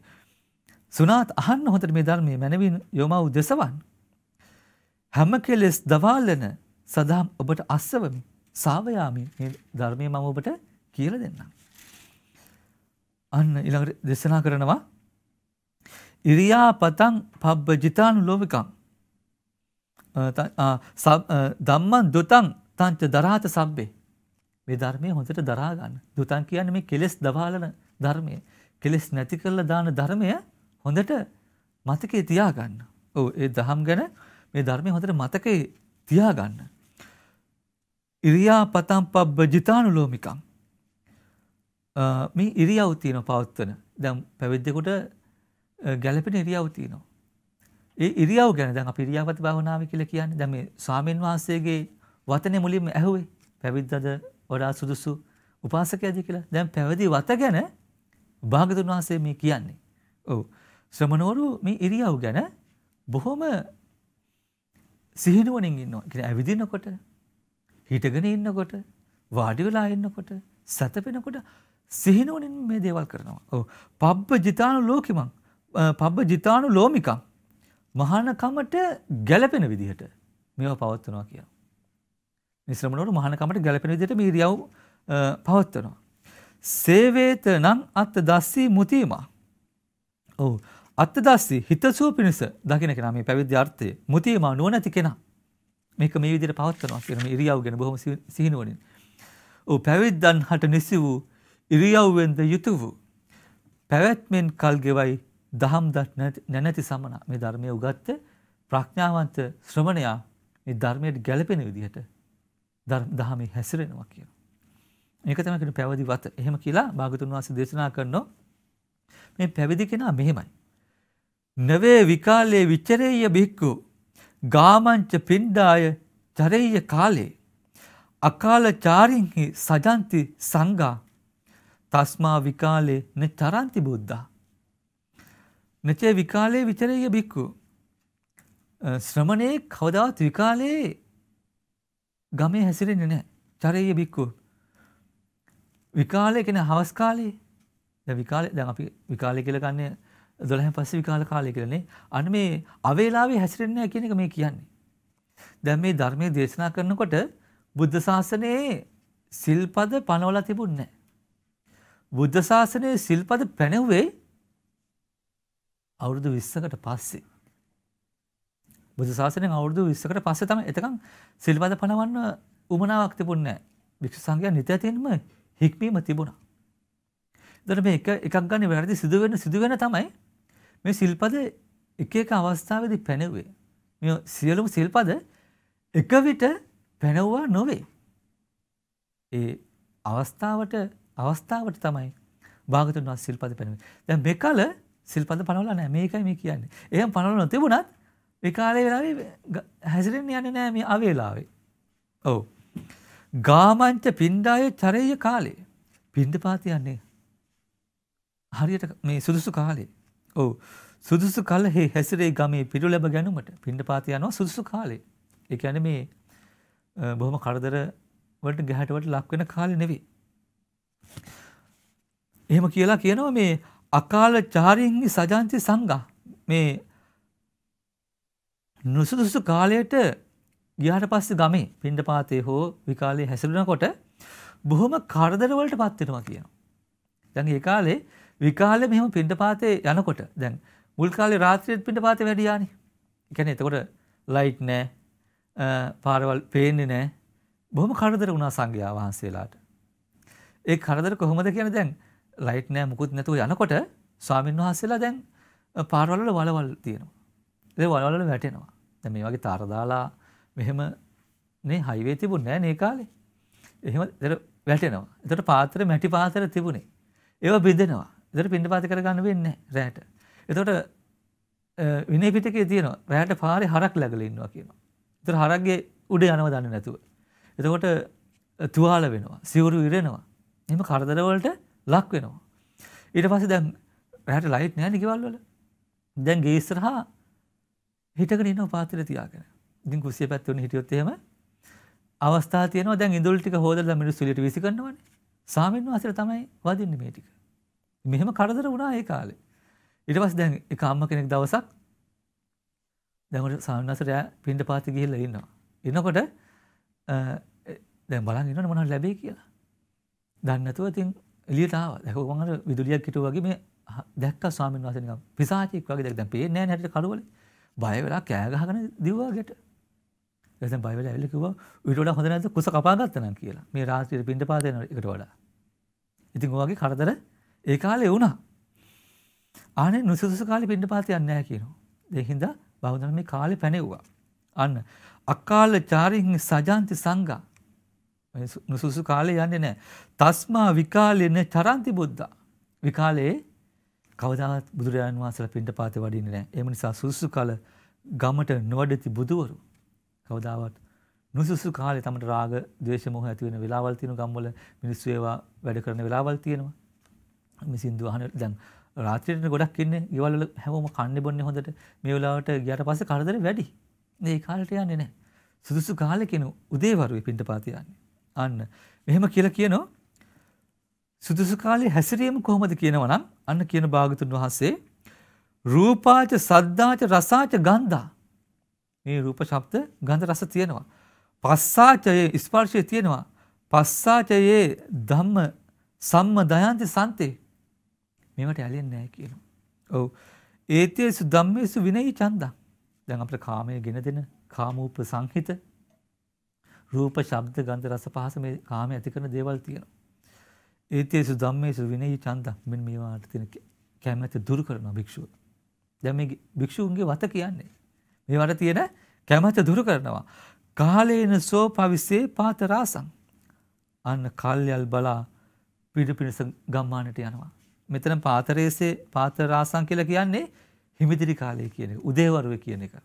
සුනාත් අහන්න හොතට මේ ධර්මය. මැනවින් යොමව් දෙසවන්. හැම කෙලෙස් දවාලන සදහම් ඔබට අස්සවමි. සාවයාමි. ධර්මය මම ඔබට කියල දෙන්න. අන්න ඉළඟට දෙසනා කරනවා. ඉරියා පතන් පබ්බ ජිතානු ලෝවිකං දම්මන් දුතන් තංච දරාත සබ්බේ. මේ ධර්මය හොඳට දරාගන්න දුතන් කියන්න මේ කෙලෙස් දවාලන ධර්මය. කෙලෙස් නැති කරල දාන ධර්මය හොඳට මතකේ තියාගන්න ඕ ඒ දහම් ගැන මේ ධර්මය හොඳට මතකේ තියාගන්න ඉරියා පතම් පබ්බ ජිතානු ලෝමිකං මේ ඉරියව් තියෙන පවත්වන. දැම් පැවිද්දෙකුට ගැලපෙන ඉරියව් තියෙනවා. ඒ ඉරියව් ගැන දැන් අපි ඉරියාපත භාවනාව කියලා කියන්නේ දැන් මේ ස්වාමීන් වහන්සේගේ වතනේ මුලින්ම ඇහුවේ පැවිද්දද වඩා සුදුසු උපාසකයද කියලා. දැන් පැවිදි වත ගැන භාගතුන් වහන්සේ මේ කියන්නේ. ඔව්. ශ්‍රමණවරු මේ ඉරියව් ගැන බොහොම සිහිනුවණින් ඉන්නවා. කියන්නේ ඇවිදිනකොට, හිටගෙන ඉන්නකොට, වාඩි වෙලා ඉන්නකොට, සැතපෙනකොට සිහිනුවණින් මේ දේවල් කරනවා. ඔව්. පබ්බ ජිතානු ලෝකිමං පබ්බ ජිතානු ලෝමිකම් මහනකමට ගැලපෙන විදිහට මේවා පවත්වනවා කිය. නිශ්‍රමණවරු මහනකමට ගැලපෙන විදිහට මීරියව් පවත්වනවා. සේවේත නං අත්ත දස්සී මුතීමා. ඔවු අත්ත දස්සී හිතසුව පිණිස දකින කෙන මේ පැවිද්‍ය අර්ථය මුතීමා නුවනැති කෙන මේක මේ විදිට පවත්වනවා කියන ඉරියව් ගැන බොහොම සිහිනුවනින්. ඕ පැවිද්දන් හට නිසි වූ ඉරියව්වෙන්ද යුතු වූ. පැවැත්මෙන් කල් ගෙවයි දහම් දත් නැනැති සමන මේ ධර්මය උගත්ත ප්‍රඥාවන්ත ශ්‍රමණයා මේ ධර්මයට ගැලපෙන විදිහට දහමේ හැසිරෙනවා කියන. ඒක තමකෙන පැවදි වත එහෙම කියලා භාගතුන් වහස දේශනා කරනවා මේ පැවිදි කෙනා මෙහෙමයි. නවේ විකාලයේ විච්චරේය බික්කු ගාමංච පින්ඩාය චරෙය කාලේ අකාල චාරින්හි සජන්ති සංගා තස්මා විකාලේ න චරන්ති බුද්ධා නචේ විකාලයේ විචරය බික්කු. ශ්‍රමණයේ කවදාවත් විකාලයේ ගමේ හැසිරෙන්නේ නෑ චරය බික්කු. විකාලය කෙන හවස් කාලේ දැන් විකාලේ දැන් අපි විකාලය කියලා ගන්නේ 12න් පස්සේ විකාල කාලය කියලානේ. අන්න මේ අවේලාවේ හැසිරෙන්නේ නැහැ කියන එක මේ කියන්නේ. දැන් මේ ධර්මයේ දේශනා කරනකොට බුද්ධ ශාසනයේ සිල්පද පනවලා තිබුණේ නැහැ. බුද්ධ ශාසනයේ සිල්පද පැනෙව්වේ අවුරුදු 20කට පස්සේ. බුදු ශාසනයෙන් අවුරුදු 20කට පස්සේ තමයි එතකන් සිල්පද පනවන්න උමනාවක් තිබුණේ නැහැ. භික්ෂු සංඝයා නිතරම හික්මීම තිබුණා. එතකොට මේ එක එකක් ගන්න වැරදි සිදු වෙන සිදු වෙන තමයි මේ සිල්පද එක එක අවස්ථාවේදී පැනෙව්වේ. මේ සියලුම සිල්පද එක විට පැනෙවුවා නොවේ. ඒ අවස්ථාවට අවස්ථාවට තමයි භාගතුන් වහන්සේ සිල්පද පැනෙන්නේ. දැන් මෙකල සිල්පද පනවලා නැහැ. මේකයි මේ කියන්නේ. එහෙනම් පනවලා නොතිබුණත් මේ කාලේ වෙලාවේ හැසිරෙන්න යන්නේ නැහැ මේ අවේලාවේ. ඔව්. ගාමංච පින්ඩාය චරේය කාලේ. පින්ඩපාත යන්නේ. හරියට මේ සුදුසු කාලේ. ඔව් සුදුසු කලෙහි හැසිරේ ගමේ පිටු ලැබ ගැනීමට පිණ්ඩපාත යනවා සුදුසු කාලේ. ඒ කියන්නේ මේ බොහොම කරදර වලට ගැහැටවට ලක් වෙන කාලේ නෙවෙයි. එහෙම කියලා කියනවා මේ අකාල චාරින්හි සජාන්ති සංඝා මේ නුසුදුසු කාලයට ගියාට පස්සේ ගමේ පිණ්ඩපාතේ හෝ විකාලේ හැසිරෙනකොට බොහොම කරදර වලට පත් වෙනවා කියනවා. දැන් ඒ කාලේ විකාලේ මෙහෙම පිණ්ඩපාතේ යනකොට දැන් මුල් කාලේ රාත්‍රියේත් පිණ්ඩපාතේ වැඩියානේ. ඒ කියන්නේ එතකොට ලයිට් නැහැ, පාරවල් පේන්නේ නැහැ. බොහොම කරදර වුණා සංඝයා වහන්සේලාට. ඒ කරදර කොහොමද කියන්නේ දැන් ලයිට් නැහැ මුකුත් නැතුව යනකොට ස්වාමින් වහන්සේලා දැන් පාරවල් වල වලවල් තියෙනවා. ඒ වලවල් වල වැටෙනවා. දැන් මේ වගේ තාර දාලා මෙහෙම නේ හයිවේ තිබුණේ නැහැ නේ කාලේ. එහෙම වැටෙනවා. එතකොට පාත්‍ර මැටි පාත්‍ර තිබුණේ. ඒවා බෙදෙනවා. එතකොට පින්ඩපාත කරගන්න වෙන්නේ රැයට. එතකොට විනය පිටකේ තියෙනවා රැයට පාරේ හරක් läගලා ඉන්නවා කියනවා. එතකොට හරක්ගේ උඩ යනව දන්නේ නැතුව. එතකොට තුවාල වෙනවා. සිවුරු ඉරෙනවා. එහෙම කරදර වලට ලක් වෙනවා. ඊට පස්සේ දැන් රැයට ලයිට් නැහැ නේ ගෙවල් වල. දැන් ගේ ඉස්සරහා හිටගෙන ඉන්නවා පාත්‍රය තියාගෙන. ඉතින් කුස්සිය පැත්තේ හිටියොත් එහෙම අවස්ථා තියෙනවා දැන් ඉඳුල් ටික හොදලා මිනිස්සු එළියට විසි කරනවානේ. සාමින් වාසයට තමයි වදින්නේ මේ ටික. මෙහෙම කරදර වුණා ඒ කාලේ. ඊට පස්සේ දැන් එක අම්ම කෙනෙක් දවසක් දැන් උඩ සාමනසට පින්ඩ පාති ගිහිල්ලා ඉන්නවා. ඉන්නකොට දැන් බලන් ඉන්නවනේ මොනවද ලැබෙයි කියලා. දන්නේ නැතුව ඉතින් එළියට ආවා. දැන් මම අර විදුලියක් හිටුවා වගේ මේ දැක්කා ස්වාමීන් වහන්සේ නිකන් පිසාචෙක් වගේ දැන් පේන්නේ නැහැ නේ හැටියට කඩුවලේ. බය වෙලා කෑ ගහගෙන දිව්වා ගෙට. එතෙන් බය වෙලා ඇවිල්ලා කිව්වා ඊට වඩා හොඳ නැද්ද කුස කපා ගත්තා නම් කියලා. මේ රාත්‍රියේ පින්ඩ පාත එන එකට වඩා. ඉතින් ඔය වගේ කරදර ඒ කාලේ වුණා. ආනේ නුසුසුසු කාලේ පින්න පාත යන්නේ නැහැ කියනවා. ඒ හින්දා බෞද්ධ මේ කාලේ පැනෙව්වා. අන්න අකාල චාරින් සජාන්ති සංඝා නුසුසු කාලේ යන්නේ නැහැ. තස්මා විකාලේන චරන්ති බුද්ධා. විකාලේ කවදාවත් බුදුරජාණන් වහන්සේලා පින්න පාතේ වඩින්නේ නැහැ. ඒ නිසා සුසුසු කාල ගමට නොවඩති බුදුවරු කවදාවත් නුසුසු කාලේ තමයි රාග, ද්වේෂ, මොහ ඇති වෙන වෙලාවල් තියෙන ගම්වල මිනිස්සු ඒවා වැඩ කරන වෙලාවල් තියෙනවා. මේ සින්දු අහන දැන් රාත්‍රියට ගොඩක් ඉන්නේ ගෙවල් වල හැමෝම කන්නේ බොන්නේ හොඳට මේ වෙලාවට ගියාට පස්සේ කරදර වැඩි. මේ කාලේට යන්නේ නැහැ. සුදුසු කාලේ කියන උදේවරුේ පින්ටපාත යන්නේ. අන්න මෙහෙම කියලා කියනවා සුදුසු කාලේ හැසිරීම කොහොමද කියනවා නම් අන්න කියන භාගතුන් වහන්සේ රූපාච සද්දාච රසාච ගන්ධා මේ රූප ශබ්ද ගන්ධ රස තියෙනවා. පස්සාචයේ ස්පර්ශය තියෙනවා. පස්සාචයේ ධම්ම සම්ම දයන්ති සන්තේ මේවට ඇලෙන්නේ නැහැ කියනවා. ඔව්. ඒතේසු ධම්මේසු විනයී චන්දං. දැන් අපිට කාමයේ ගෙන දෙන කාමූප සංහිත රූප, ශබ්ද, ගන්ධ, රස, පහස මේ කාමයේ ඇති කරන දේවල් තියෙනවා. ඒතේසු ධම්මේසු විනයී චන්දං. මෙන්න මේවාට තියෙන කැමැත්ත දුරු කරන භික්ෂුව. දැන් මේ භික්ෂුන්ගේ වත කියන්නේ. මේවට තියෙන කැමැත්ත දුරු කරනවා. කාලේන සෝපවිසේ පාතරාසං. අන්න කල්යල් බලා පිඩු පිණිස ගම්මානට යනවා. මෙතන පාතරේසේ පාතරාසං කියලා කියන්නේ හිමිදිරි කාලය කියන එක. උදේවරුවේ කියන එක.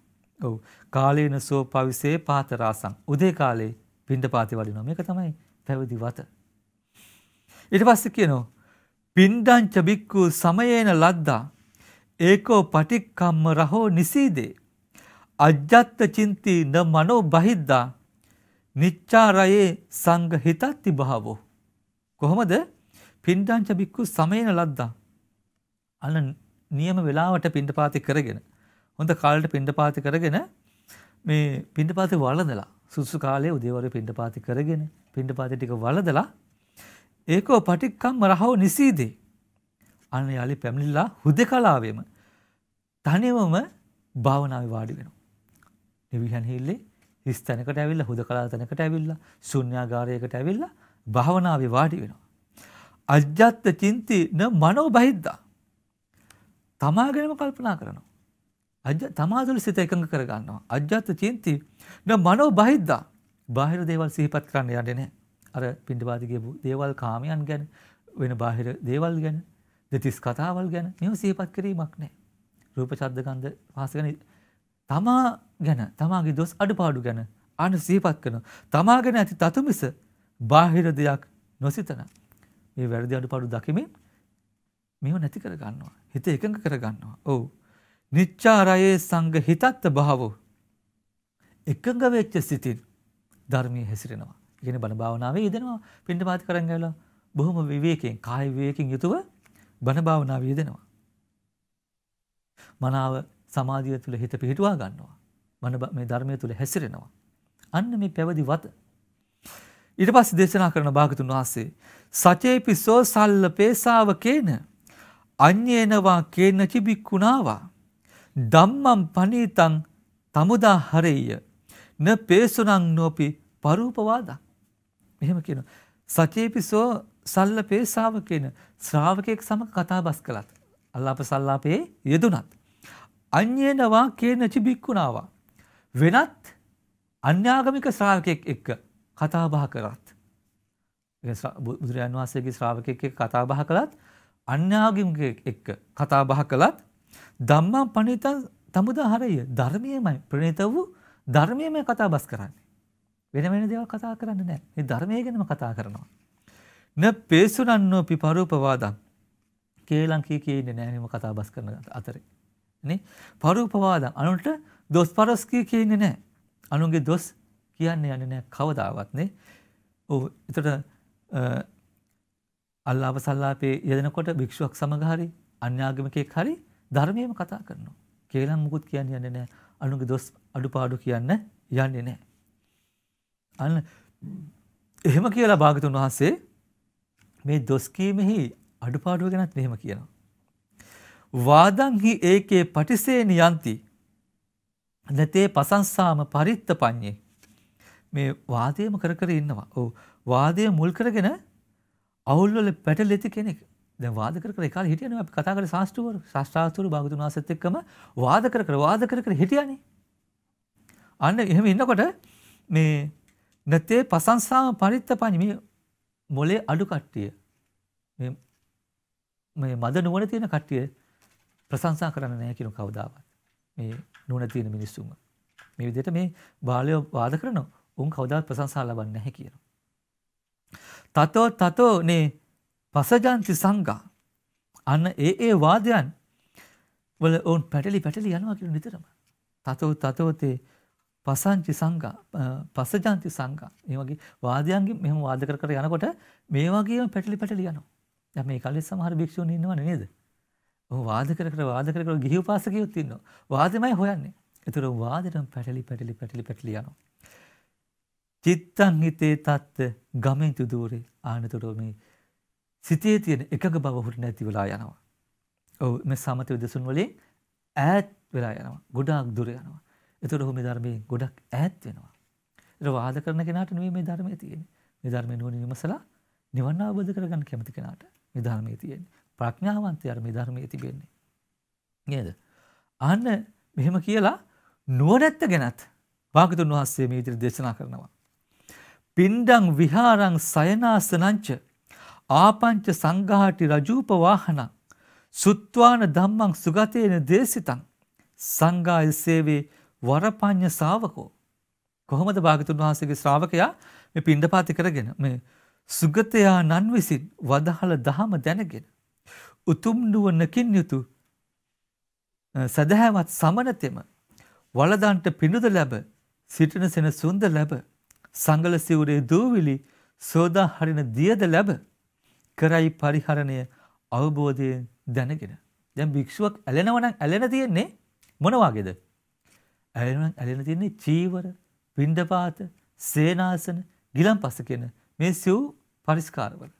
ඔව්. කාලේන සෝ පවිසේ පාතරාසං. උදේ කාලේ පින්ඩපාතේ වඩිනවා. මේක තමයි පැවිදි වත. ඊට පස්සේ කියනවා පින්ඩංච බික්කු සමයේන ලද්දා ඒකෝ පටික්කම්ම රහෝ නිසීදේ අජ්ජත්ත චින්ති න මනෝ බහිද්දා නිච්චාරයේ සංඝ හිතත්ති භාවෝ කොහොමද පින්ඩංච බික්කු සමයන ලද්දා. අන්න නියම වෙලාවට පින්ඩපාති කරගෙන. හොඳ කාලට පින්ඩපාති කරගෙන මේ පින්ඩපාති වලදලා සුසු කාලයේ උදේවර පින්ඩපාති කරගෙන පින්ඩපාති ටික වලදලා ඒකෝ පටික්කම් රහව නිසීදේ. අන්න යාලි පැමිණිල්ලා හුද කලාවෙම තනිවම භාවනාව වාඩි වෙනවා. නිවිහන් හිල්ලේ හිස් තැනකට ඇවිල්ලා හුද කලා තැනකට ඇවිල්ලා ශුන්‍යාගාරයකට ඇවිල්ලා භාවනාවේ වාඩි වෙනවා. අජ්ජත්ත චින්ති න මනෝ බහිද්දා. තමාගෙනම කල්පනා කරනවා. අජ තමාතුළ සිත එකඟ කරගන්නවා. අජ්ජත්ත චින්ති න මනෝ බහිද්දා. බාහිර දේවල් සිහිපත් කරන්න යන්නේ නැහැ. අර පින්ඩපාතිගේ දේවල් කාමයන් ගැන වෙන බාහිර දේවල් ගැන දෙතිස් කතාවල් ගැන මෙම සිහිපත් කිරීමක් නැහැ. රූප ශබ්ද ගන්ධ පහස ගැන තමා ගැන තමාගේ දොස් අඩුපාඩු ගැන අන සිහිපත් කරන තමා ගැන ඇති තතු මිස බාහිර දෙයක් නොසිතන මේ වැරදි අඩුපාඩු දකිමින් මෙව නැති කර ගන්නවා හිත එකඟ කර ගන්නවා ඔව් නිච්චාරයේ සංඝ හිතත්ත භාවෝ එකඟ වෙච්ච සිතින් ධර්මයේ හැසිරෙනවා ඉගෙන බණ භාවනාවේ යෙදෙනවා පින්ඩපාත කරන් ගිහලා බොහොම විවේකයෙන් කාය විවේකයෙන් යුතුව බණ භාවනාවේ යෙදෙනවා මනාව සමාධිය තුළ හිත පිහිටුවා ගන්නවා. මන මේ ධර්මය තුළ හැසිරෙනවා. අන්න මේ පැවදි වත. ඊට පස්සේ දේශනා කරන භාගතුන් වහන්සේ සචේපිසෝ සල්ල පේසාව කේන අඤ්ඤේනවා කේන චිබික්කුණාවා ධම්මම් පනීතං තමුදා හරෙය්‍ය. න පේසුනං නෝපි පරූපවාදා. මෙහෙම කියනවා. සචේපිසෝ සල්ල පේසාව කියන ශ්‍රාවකයෙක් සමග කතා බස් කළත්. අල්ලාප සල්ලාපේ යෙදුනත් අන්‍යනවා කියන චිබික්කුණාවා. වෙනත් අන්‍යාගමික ශ්‍රාවකයෙක් එක්ක කතා බහ කරත්. බුදුරජාන් වහන්සේගේ ශ්‍රාවකයෙක් එක්ක කතා බහ කළත්. අන්‍යාගමික එක්ක කතා බහ කළත්. ධම්මං පණිතං තමුදා හරය ධර්මයමයි ප්‍රණීත වූ ධර්මයමයි කතා බස් කරන්නේ. වෙන වෙන දේවල් කතා කරන්නේ නැහැ. මේ ධර්මය ගැනම කතා කරනවා. න පේසුනන්නෝ පිපරූපවාදං කේලං කී කියන්නේ නැහැ මෙම කතා බස් කරන අතරේ. නේ පරූපවාදම් අනුන්ට දොස් පරස් කිය කියන්නේ නැහැ. අනුන්ගේ දොස් කියන්නේ යන්නේ නැහැ කවදාවත් නේ. ඔව් එතකොට අල්ලාහ් සල්ලාපේ යෙදෙනකොට භික්ෂුවක් සමග හරි අන්‍යාගමිකයෙක් හරි ධර්මයේම කතා කරනවා. කේලම් මුකුත් කියන්නේ යන්නේ නැහැ. අනුන්ගේ දොස් අඩුපාඩු කියන්න යන්නේ නැහැ. අන්න එහෙම කියලා භාගතුන් වහන්සේ මේ දොස් කීමෙහි අඩුපාඩුව ගැනත් මෙහෙම කියනවා. වාදංහි ඒකේ පටිසේනි යන්ති නැතේ පසංසාම පරිත්ත පඤ්ඤේ මේ වාදයම කර කර ඉන්නවා. ඔව් වාදය මුල් කරගෙන අවුල් වල පැටලෙති කෙනෙක්. දැන් වාද කර කර ඒ කාලේ හිටියනේ අපි කතා කරේ ශාස්ත්‍රවරු ශාස්ත්‍රාතුරු භාගතුන් වහන්සේත් එක්කම වාද කර කර වාද කර කර හිටියානේ. අන්න එහෙම ඉන්නකොට මේ නැතේ පසංසාම පරිත්ත පඤ්ඤේ මේ මොලේ අඩු කට්ටිය මේ මේ මද නුවණ තියෙන කට්ටිය ප්‍රශංසා කරන්න නෑ කියන කවදාවත් මේ නුවණ තියෙන මිනිස්සුන්ව. මේ විදිහට මේ බාලය වාද කරනවා. උන් කවදාවත් ප්‍රශංසා ලබන්නේ නැහැ කියනවා. තතෝ තතෝ නේ පසජන්ති සංඝා අන්න ඒ ඒ වාදයන් වල ඔවුන් පැටලි පැටලි යනවා කියන නිතරම. තතෝ තතෝතේ පසංචි සංඝා පසජන්ති සංඝා මේ වගේ වාදයන්ගෙන් මෙහෙම වාද කර කර යනකොට මේ වගේම පැටලි පැටලි යනවා. දැන් මේ කල්ලි සමහර භික්ෂුන් ඉන්නවනේ නේද? ඔහු වාද කර කර වාද කර කර ගිහි උපාසකයොත් ඉන්නවා. වාදෙමයි හොයන්නේ. ඒතර වාදෙටම පැටලි පැටලි පැටලි පැටලි යනවා. චිත්තං හිතේ තත්ත ගමෙන් තුදූරේ ආනතොට මේ සිතේ තියෙන එකක බව හුට නැති වෙලා යනවා. ඔව් මේ සමත විදසුන් වලින් ඈත් වෙලා යනවා. ගොඩාක් දුර යනවා. ඒතර ඔහු මේ ධර්මයෙන් ගොඩක් ඈත් වෙනවා. ඒක වාද කරන කෙනාට නෙවෙයි මේ ධර්මයේ තියෙන්නේ. මේ ධර්මයේ නුවණින් විමසලා නිවන් අවබෝධ කරගන්න කැමති කෙනාට මේ ධර්මයේ තියෙන්නේ. ප්‍රඥාවන්තයාර මේ ධර්මයේ තිබෙන්නේ. නේද? අන්න මෙහෙම කියලා නුවණැත්ත ගැනත් භාගතුන් වහන්සේ මේ විදිහට දේශනා කරනවා. පින්ඩං විහාරං සයනාසනංච ආපංච සංඝාටි රජූප වාහන සුත්වාන ධම්මං සුගතේන දේශිතං. සංඝාය සේවේ වරපඤ්ඤ ශාවකෝ. කොහොමද භාගතුන් වහන්සේගේ ශ්‍රාවකයා මේ පින්ඩපාති කරගෙන මේ සුගතයා නන් විසින් වදහල දහම දැනගෙන උතුම් නුවණකින් යුතු සදහැවත් සමනතෙම වලදන්ට පිණුද ලැබ සිටින සෙන සුන්ද ලැබ සංගල සිවුරේ දූවිලි සෝදා හරින දියද ලැබ කරයි පරිහරණය අවබෝධයෙන් දැනගෙන. දැන් භික්ෂුවක් ඇලෙනවනම් ඇලෙන තියෙන්නේ මොන වගේද? ඇලෙනවනම් ඇලෙන තියෙන්නේ චීවර, පිණ්ඩපාත, සේනාසන, ගිලන්පස කියන මේ සිව් පරිස්කාරවල.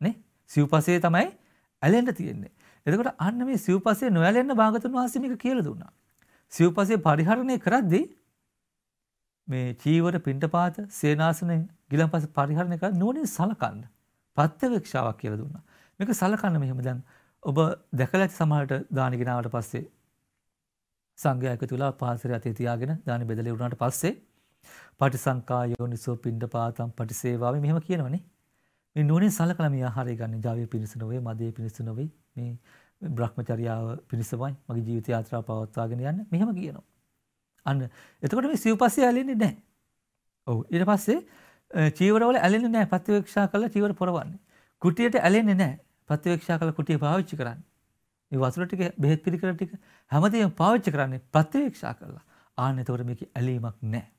නේ? සිව්පසේ තමයි ඇලෙන්න තියෙන්නේ. එතකොට අන්න මේ සිව්පසේ නොඇලෙන්න භාගතුන් වහන්සේ මේක කියලා දුන්නා. සිව්පසේ පරිහරණය කරද්දී මේ චීවර පිණ්ඩපාත සේනාසන ගිලන්පස පරිහරණය කර නුවණින් සලකන්න. ප්‍රත්‍යවේක්ෂාවක් කියලා දුන්නා. මේක සලකන්න මෙහෙම දැන් ඔබ දැකලා ඇති සමහරට දානි ගෙනාවට පස්සේ සංඝයා එකතු වෙලා පාසලේ අතේ තියාගෙන දානි බෙදලා ඉවරනාට පස්සේ පටිසංකා යෝනිසෝ පිණ්ඩපාතම් පටිසේවාවේ මෙහෙම කියනවනේ. මේ නුවණින් සලකලා මේ ආහාරය ගන්න ජාවිය පිණිස නොවේ, මදේ පිණිස නොවේ. මේ බ්‍රහ්මචර්යාව පිණිසමයි මගේ ජීවිත යාත්‍රාව පවත්වාගෙන යන්න. මෙහෙම කියනවා. අන්න එතකොට මේ සිව්පස්සේ ඇලෙන්නේ නැහැ. ඔව් ඊට පස්සේ චීවරවල ඇලෙන්නේ නැහැ ප්‍රතිවේක්ෂා කරලා චීවර පොරවන්නේ. කුටියට ඇලෙන්නේ නැහැ ප්‍රතිවේක්ෂා කරලා කුටිය පාවිච්චි කරන්නේ. මේ වතුර ටික බෙහෙත් පිළිකර ටික හැමදේම පාවිච්චි කරන්නේ ප්‍රතිවේක්ෂා කරලා. ආන්න එතකොට මේකේ ඇලීමක් නැහැ.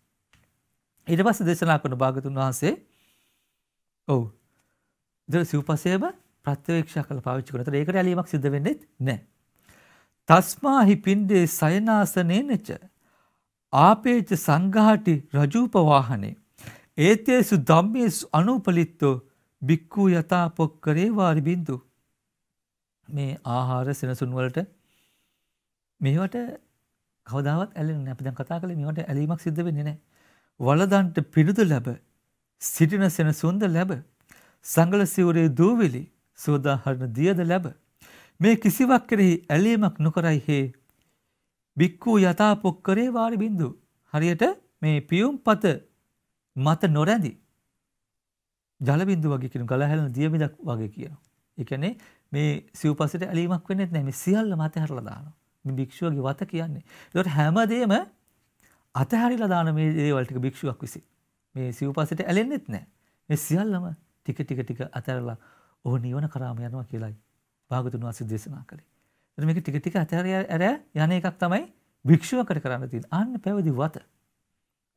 ඊට පස්සේ දේශනා කරන භාගතුන් වහන්සේ ඔව්. ඉතින් සිව්පසේම ප්‍රත්‍යවේක්ෂා කරලා පාවිච්චි කරනතර ඒකට ඇලීමක් සිද්ධ වෙන්නේ නැහැ. තස්මාහි පින්ඩේ සයනාසනේනච ආපේච සංඝාටි රජූපවාහනේ ඒතේසු ධම්මේසු අනුපලිත්තෝ බික්කු යතා පොක්කරේ වාරි බින්දු මේ ආහාර සෙනසුන් වලට මේවට කවදාවත් ඇලෙන්නේ නැහැ. අපි දැන් කතා කළේ මේවට ඇලීමක් සිද්ධ වෙන්නේ නැහැ. වලදන්ට පිළිදු ලැබ සිටින සෙනසුන්ද ලැබ සංගල සිවුරේ දූවිලි සෝදාහරණ දියද ලැබ මේ කිසිවක් කෙරෙහි ඇලීමක් නොකරයි හේ බික්කු යථා පොක්කරේ වාරි බින්දු. හරියට මේ පියුම් පත මත නොරැඳි. ජලබින්දු වගේ කියන ගලහැලන දියමිදක් වගේ කියනවා. ඒ කියන්නේ මේ සිව්පසට ඇලීමක් වෙන්නේ නැහැ. මේ සියල්ල මත හැරලා දානවා. මේ භික්ෂුවගේ වත කියන්නේ. ඒකට හැමදේම අතහැරිලා දාන මේ දේවල් ටික භික්ෂුවක් විසින්. මේ සිව්පසට ඇලෙන්නෙත් නැහැ. මේ සියල්ලම ටික ටික ටික අතහැරලා ඕ නිවන කරාම යනවා කියලායි භාගතුන් වහන්සේ දේශනා කළේ. එතන මේක ටික ටික අතහැර ඇර යන එකක් තමයි භික්ෂුවකට කරන්න තියෙන. අන්න පැවිදි වත.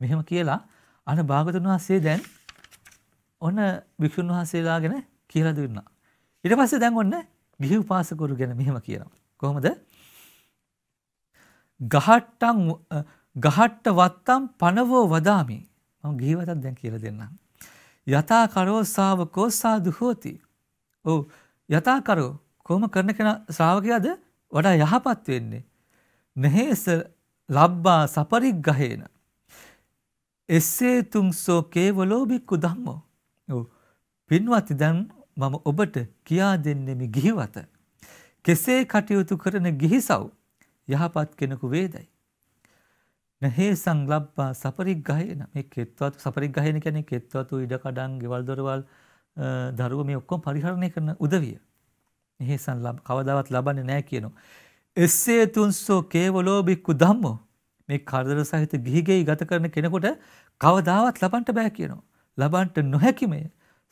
මෙහෙම කියලා අන භාගතුන් වහන්සේ දැන් ඔන්න භික්ෂුන් වහන්සේලා ගැන කියලා දුන්නා. ඊට පස්සේ දැන් ඔන්න ගිහි උපාසකවරු ගැන මෙහෙම කියනවා. කොහොමද? ගහට්ටම් ගහට්ට වත්තම් පනවෝ වදාමි. මම ගිහි වතක් දැන් කියලා දෙන්නම්. යතා කරෝ ශාවකෝ සාදු හෝති. ඔව් යතා කරෝ කොහොම කරන කෙනා ශ්‍රාවකයාද වඩා යහපත් වෙන්නේ. නහේස ලබ්බා සපරිග්ගහේන. එස්සේ තුන්සෝ කේවලෝ බික්කු ධම්මෝ. ඔව්. පින්වත්නි දැන් මම ඔබට කියා දෙන්නෙමි ගිහිවත. කෙසේ කටයුතු කරන ගිහිසව් යහපත් කෙනෙකු වේදයි. නහේසං ලබ්බා සපරිග්ගහේන මේ කෙත්වතු සපරිග්ගහේන කියන්නේ කෙත්වතු ඉඩකඩම් ගෙවල් දොරවල් දරුව මේ ඔක්කොම පරිහරණය කරන උදවිය. එහෙසන් කවදාවත් ලබන්නේ නැහැ කියනවා. එස්සේ තුන්සෝ කේවලෝ බික්කු ධම්මෝ මේ කරදර සහිත ගිහිගෙයි ගත කරන කෙනෙකුට කවදාවත් ලබන්ට බෑ කියනවා. ලබන්ට නොහැකිමය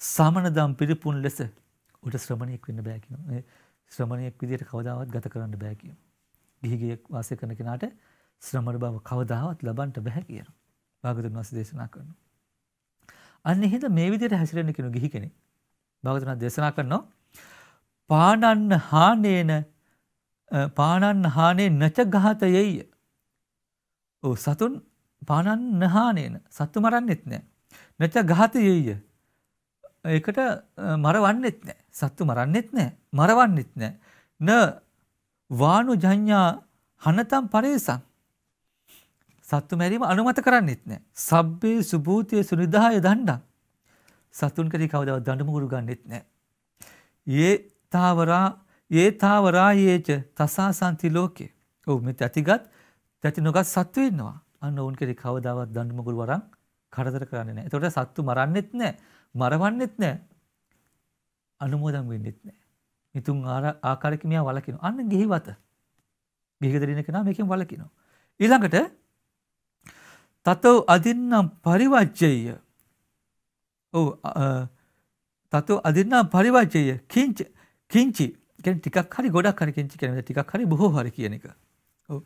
සමනදම් පිරිපුන් ලෙස උට ශ්‍රමණයෙක් වෙන්න බෑ කියනවා. මේ ශ්‍රමණයෙක් විදිහට කවදාවත් ගත කරන්න බෑ කියනවා. ගිහිගෙයක් වාසය කරන කෙනාට ශ්‍රමණ බව කවදාවත් ලබන්ට බෑ කියනවා. භාගතුන් වහන්සේ දේශනා කරනවා. අන්න එහෙනම් මේ විදිහට හැසිරෙන්න කියන ගිහි කෙනෙක්. භාගතුන් දේශනා කරනවා පානන්න හානේන පානන්න හානේ නච ගහතයෙය. ඕ සතුන් පානන්න හානේන සත්තු මරන්නෙත් නෑ. නච ගහතයෙය. ඒකට මරවන්නෙත් නෑ. සත්තු මරන්නෙත් නෑ. මරවන්නෙත් නෑ. න වානු ජඥා හනතම් පරේසං. සත්තු මැරීම අනුමත කරන්නෙත් නෑ. සබ්බේ සුභූතිය සුනිදාය දණ්ඩක්. සතුන් කරි කවදව දඬමුගුරු ගන්නෙත් නෑ. ඒ තාවරා ඒ තාවරායේච තසා සන්ති ලෝකේ. ඔව් මේ තැතිගත් තැති නොගත් සත්තු ඉන්නවා. අන්න ඔවුන් කෙරේ කවදාවත් දඬු මුගුරු වරන් කරදර කරන්නේ නැහැ. ඒතකොට සත්තු මරන්නෙත් නැහැ, මරවන්නෙත් නැහැ. අනුමෝදන් වෙන්නෙත් නැහැ. මිතුන් ආකාරයක මියා වලකිනවා. අන්න ගිහිවත. ගිහිගෙදරින කෙනා මේකෙන් වලකිනවා. ඊළඟට තතෝ අදින්නම් පරිවච්චය. ඔව් තතෝ අදින්නම් පරිවච්චය. කිංච කිංචි කියන්නේ ටිකක් හරි ගොඩක් හරි කිංචි කියන්නේ ටිකක් හරි බොහෝ හරි කියන එක. ඔව්.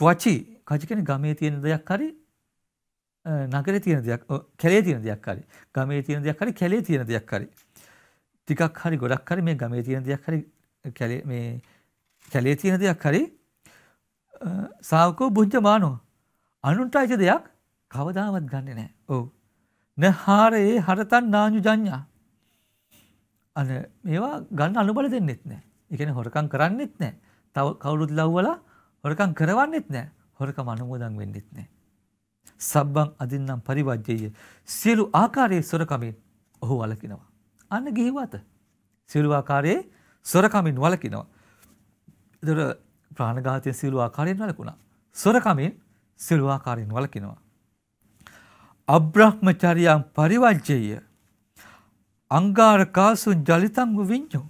ක්වචි කචි කියන්නේ ගමේ තියෙන දෙයක් හරි නගරේ තියෙන දෙයක් කැලේ තියෙන දෙයක් හරි ගමේ තියෙන දෙයක් හරි කැලේ තියෙන දෙයක් හරි ටිකක් හරි ගොඩක් හරි මේ ගමේ තියෙන දෙයක් හරි කැලේ මේ කැලේ තියෙන දෙයක් හරි සාවකෝ බුද්ධමානෝ අනුන්ට අයිති දෙයක් කවදාවත් ගන්නෙ නෑ. ඔව්. නහාරයේ හරතන් නාඤු ජඤ්ඤා. අන මේවා ගන්න අනුබල දෙන්නෙත් නෑ. ඒ කියන්නේ හොරකම් කරන්නෙත් නෑ. තව කවුරුත් ලව්වලා හොරකම් කරවන්නෙත් නෑ. හොරකම් අනුමෝදන් වෙන්නෙත් නෑ. සබ්බං අදින්නම් පරිවජ්ජය සියලු ආකාරයේ සොරකමින් ඔහු වලකිනවා. අන්න ගිහිවත. සියලු ආකාරයේ සොරකමින් වලකිනවා. දොර ප්‍රාණඝාතය සියලු ආකාරයෙන් වලකුණා. සොරකමින් සියලු ආකාරයෙන් වලකිනවා. අබ්‍රහ්මචරියන් පරිවජ්ජය අංගාරකාසුන් ජලිතංව විඤ්ඥු.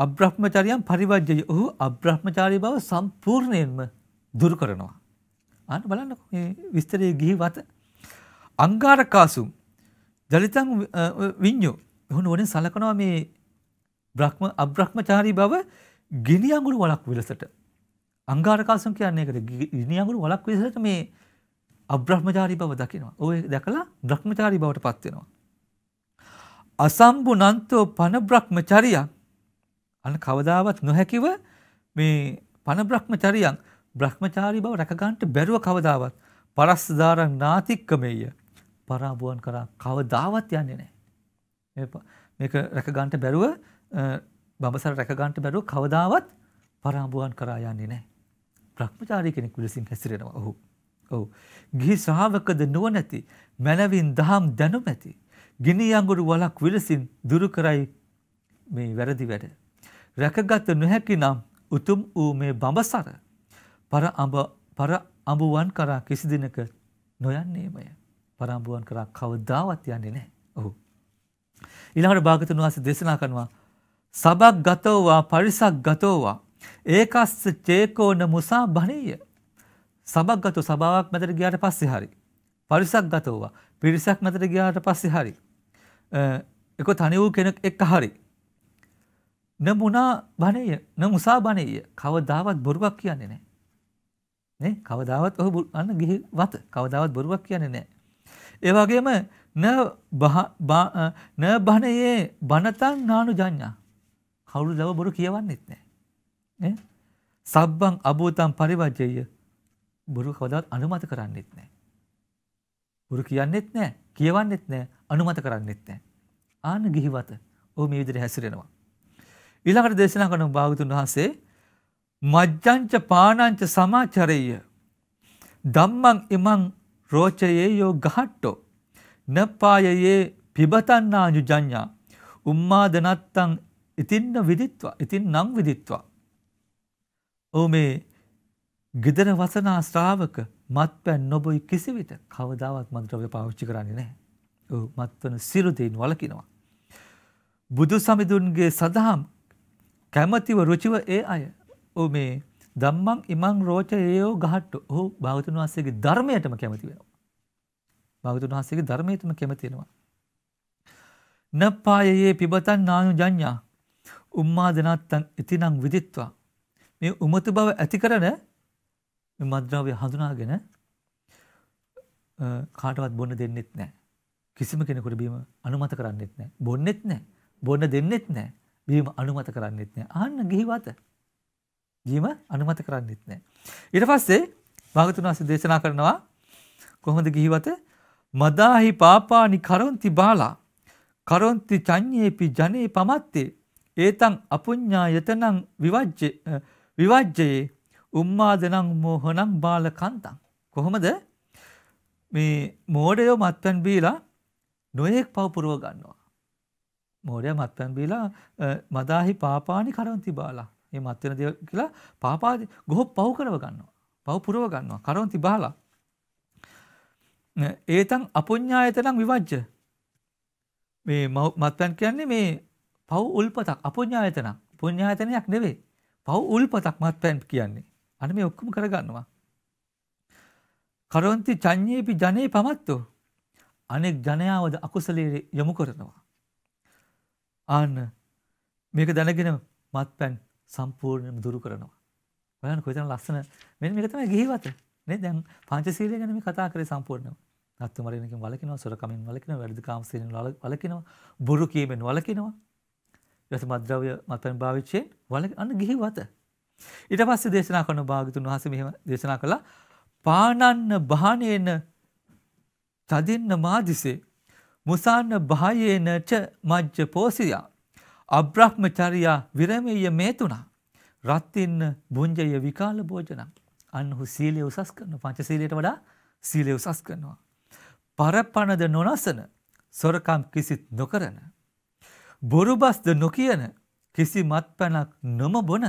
අබ්‍රහ්මචරියන් පරිවජ්ජය ඔහු අබ්‍රහ්මචාරී බව සම්පූර්ණයෙන්ම දුරු කරනවා. අන්න බලන්න විස්තරයේ ගිහි වත. අංගාරකාසුම් ජලිතං විඤ්ඥු හුන් වනින් සලකනවා මේ බ්‍රහ්ම අබ්‍රහ්මචාරී බව ගිනියංගුරු වලක් විලසට. අංගාරකාසම් කියන්නේ එකට ගිනියංගුරු වලක් විලසට මේ අබ්‍රහ්මචාරී බව දකිනවා. ඔය දැකලා බ්‍රහ්මචාරී බවට පත්වෙනවා. අසම්බු නන්තෝ පන බ්‍රහ්මචරියන් අන්න කවදාවත් නොහැකිව මේ පන බ්‍රහ්මචරියන් බ්‍රහ්මචාරී බව රැකගන්ට බැරුව කවදාවත් පරස්ධාරන් නාතික්කමේය පරාබුවන් කරා කවදාවත් යන්නේ නෑ. මේක රැකගන්ට බැරුව බඹසර රැකගන්ට බැරුව කවදාවත් පරාබුවන් කරා යන්නේ නෑ. බ්‍රහ්මචාරී කෙනෙක් විලසින් හැසිරෙනවා ඔහු. ඔව්. ගිහි ශ්‍රාවකද නුවණැති මනවින් දහම් දැනුම ඇති. ගිනි අඟුරු වලක් විලසින් දුරු කරයි මේ වැරදි වැඩ. රැකගත නොහැකි නම් උතුම් වූ මේ බඹසර පර අඹ පර අඹුවන් කරා කිසි දිනක නොයන්නේමය. පරම්බුවන් කරා කවදාවත් යන්නේ නැහැ. ඔහු. ඊළඟට භාගතුන් වහන්සේ දේශනා කරනවා සබක් ගතෝවා පරිසක් ගතෝවා ඒකස්ස චේකෝන මුසා බණීය. සබක් ගතෝ සභාවක් මැදට ගියාට පස්සේ හරි. පරිසක් ගතෝවා පිරිසක් මැදට ගියාට පස්සේ හරි. එක තනි වූ කෙනෙක් එක්ක හරි. නමුණා බණීය නමුසා බණීය කවදාවත් බොරුවක් කියන්නේ නැහැ. නේ කවදාවත් ඔහු අන්න ගිහි වත කවදාවත් බොරුවක් කියන්නේ නැහැ. ඒ වගේම න න බණයේ බණතන් නානු ජඤ්ඤා. කවුරු දව බොරු කියවන්නෙත් නැහැ. නේ? සබ්බං අභූතං පරිවජ්ජය බොරු කවදාවත් අනුමත කරන්නෙත් නැහැ. බොරු කියන්නෙත් නැහැ, කියවන්නෙත් නැහැ, අනුමත කරන්නෙත් නැහැ. ආන්න ගිහිවත. ඔහු මේ විදිහට හැසිරෙනවා. ඊළඟට දේශනා කරන භාගතුන් වහන්සේ මජ්ජංච පානංච සමාචරය දම්මං ඉමං රෝචයේයෝ ගහට්ටෝ නපායයේ පිබතන්නාජු ජඥා උම්මාදනත්තං ඉතින්න විදිත්වා ඉතින් නං විදිත්වා. ඕ මේ ගෙදර වසනා ශ්‍රාවක මත් පැන් නොබොයි කිසිවිට කවදාවත් මන්ත්‍රවය පාවිච්චි කරන්නේ නෑ. ඕ මත්වන සිරුදයෙන් වලකිනවා. බුදු සමිඳුන්ගේ සදහම් කැමතිව රුචිව ඒ අය ඕ මේ දම්මං ඉමං රෝච ඒයෝ ගහට්ට ඔහු භාගතුන් වහන්සේගේ ධර්මයටම කැමති වෙනවා. භාගතුන් වහන්සේගේ ධර්මයටම කැමතිෙනවා. නපායයේ පිබතන් නානු ජඥා උම්මාදනත්තන් ඉතිනං විදිත්වා. මේ උමතු බව ඇති කරන මද්‍රව්‍ය හඳුනාගෙන කාටවත් බොන්න දෙන්නෙත් නෑ. කිසිම කෙනෙකුට බීම අනුමත කරන්නෙත් නෑ. බොන්නෙත් නෑ. බොන්න දෙන්නෙත් නෑ. බීම අනුමත කරන්නෙත් නෑ. අහන්න ගිහිවත. ජීම අනුමත කරන්නෙත් නෑ. ඊට පස්සේ භාගතුන් වහන්සේ දේශනා කරනවා කොහොමද ගිහිවත? මදාහි පාපානි කරොන්ති බාලා. කරොන්ති චඤ්ඤේපි ජනේ පමත්තේ. ඒතං අපුඤ්ඤා යතනං විවජ්ජ විවජ්ජයේ. උම්මාදනං මෝහනං බාලකන්තං. කොහොමද? මේ මෝඩයෝ මත්පැන් බීලා නොයෙක් පව පුරව ගන්නවා. මෝඩය මත්පැන් බීලා මදාහි පාපානි කරොන්ති බාලා මේ මත් වෙන දේවල් කියලා පාපාදි ගොහ පව් කරව ගන්නවා. පව් පුරව ගන්නවා. කරොන්ති බහලා. ඒතන් අපොඤ්ඤායතනං විවජ්ජ. මේ මත්පැන් කියන්නේ මේ පව් උල්පතක් අපොඤ්ඤායතනක්. පුඤ්ඤායතනයක් නෙවෙයි. පව් උල්පතක් මත්පැන් කියන්නේ. අන්න මේ ඔක්කොම කරගන්නවා. කරොන්ති චඤ්ඤේපි ජනේ පමත්තෝ. අනෙක් ජනයාවද අකුසලයේ යොමු කරනවා. ආන්න මේක දැනගෙන මත්පැන් සම්පූර්ණයෙන්ම දුරු කරනවා. බලන්න කොයිතරම් ලස්සන මෙන්න මේක තමයි ගිහිවත. නේ දැන් පංචශීලය ගැන මේ කතා කරේ සම්පූර්ණව. නත්තු මරණකින් වලකිනවා සොරකමින් වලකිනවා වැරදි කාමසයෙන් වලකිනවා බොරු කීමෙන් වලකිනවා ඊට මද්ද්‍රව්‍ය මත්පැන් භාවිතයෙන් වල අන්න ගිහි වත ඊට පස්සේ දේශනා කරන භාගතුන් වහන්සේ මෙහෙම දේශනා කළා පානන්න බහනේන තදින්න මාදිසේ මුසාන්න භායේන ච මජ්ජ පෝසියා අබ්‍රහ්මචර්යා විරමීය මේතුනා රත්තින්න බුංජය විකාල භෝජනං අන්නහු සීලය උසස් කරන පංචසීලයට වඩා සීලය උසස් කරනවා. පරපණද නොනසන සොරකම් කිසිත් නොකරන. බොරුබස්ද නොකියන කිසි මත්පැනක් නොම බොන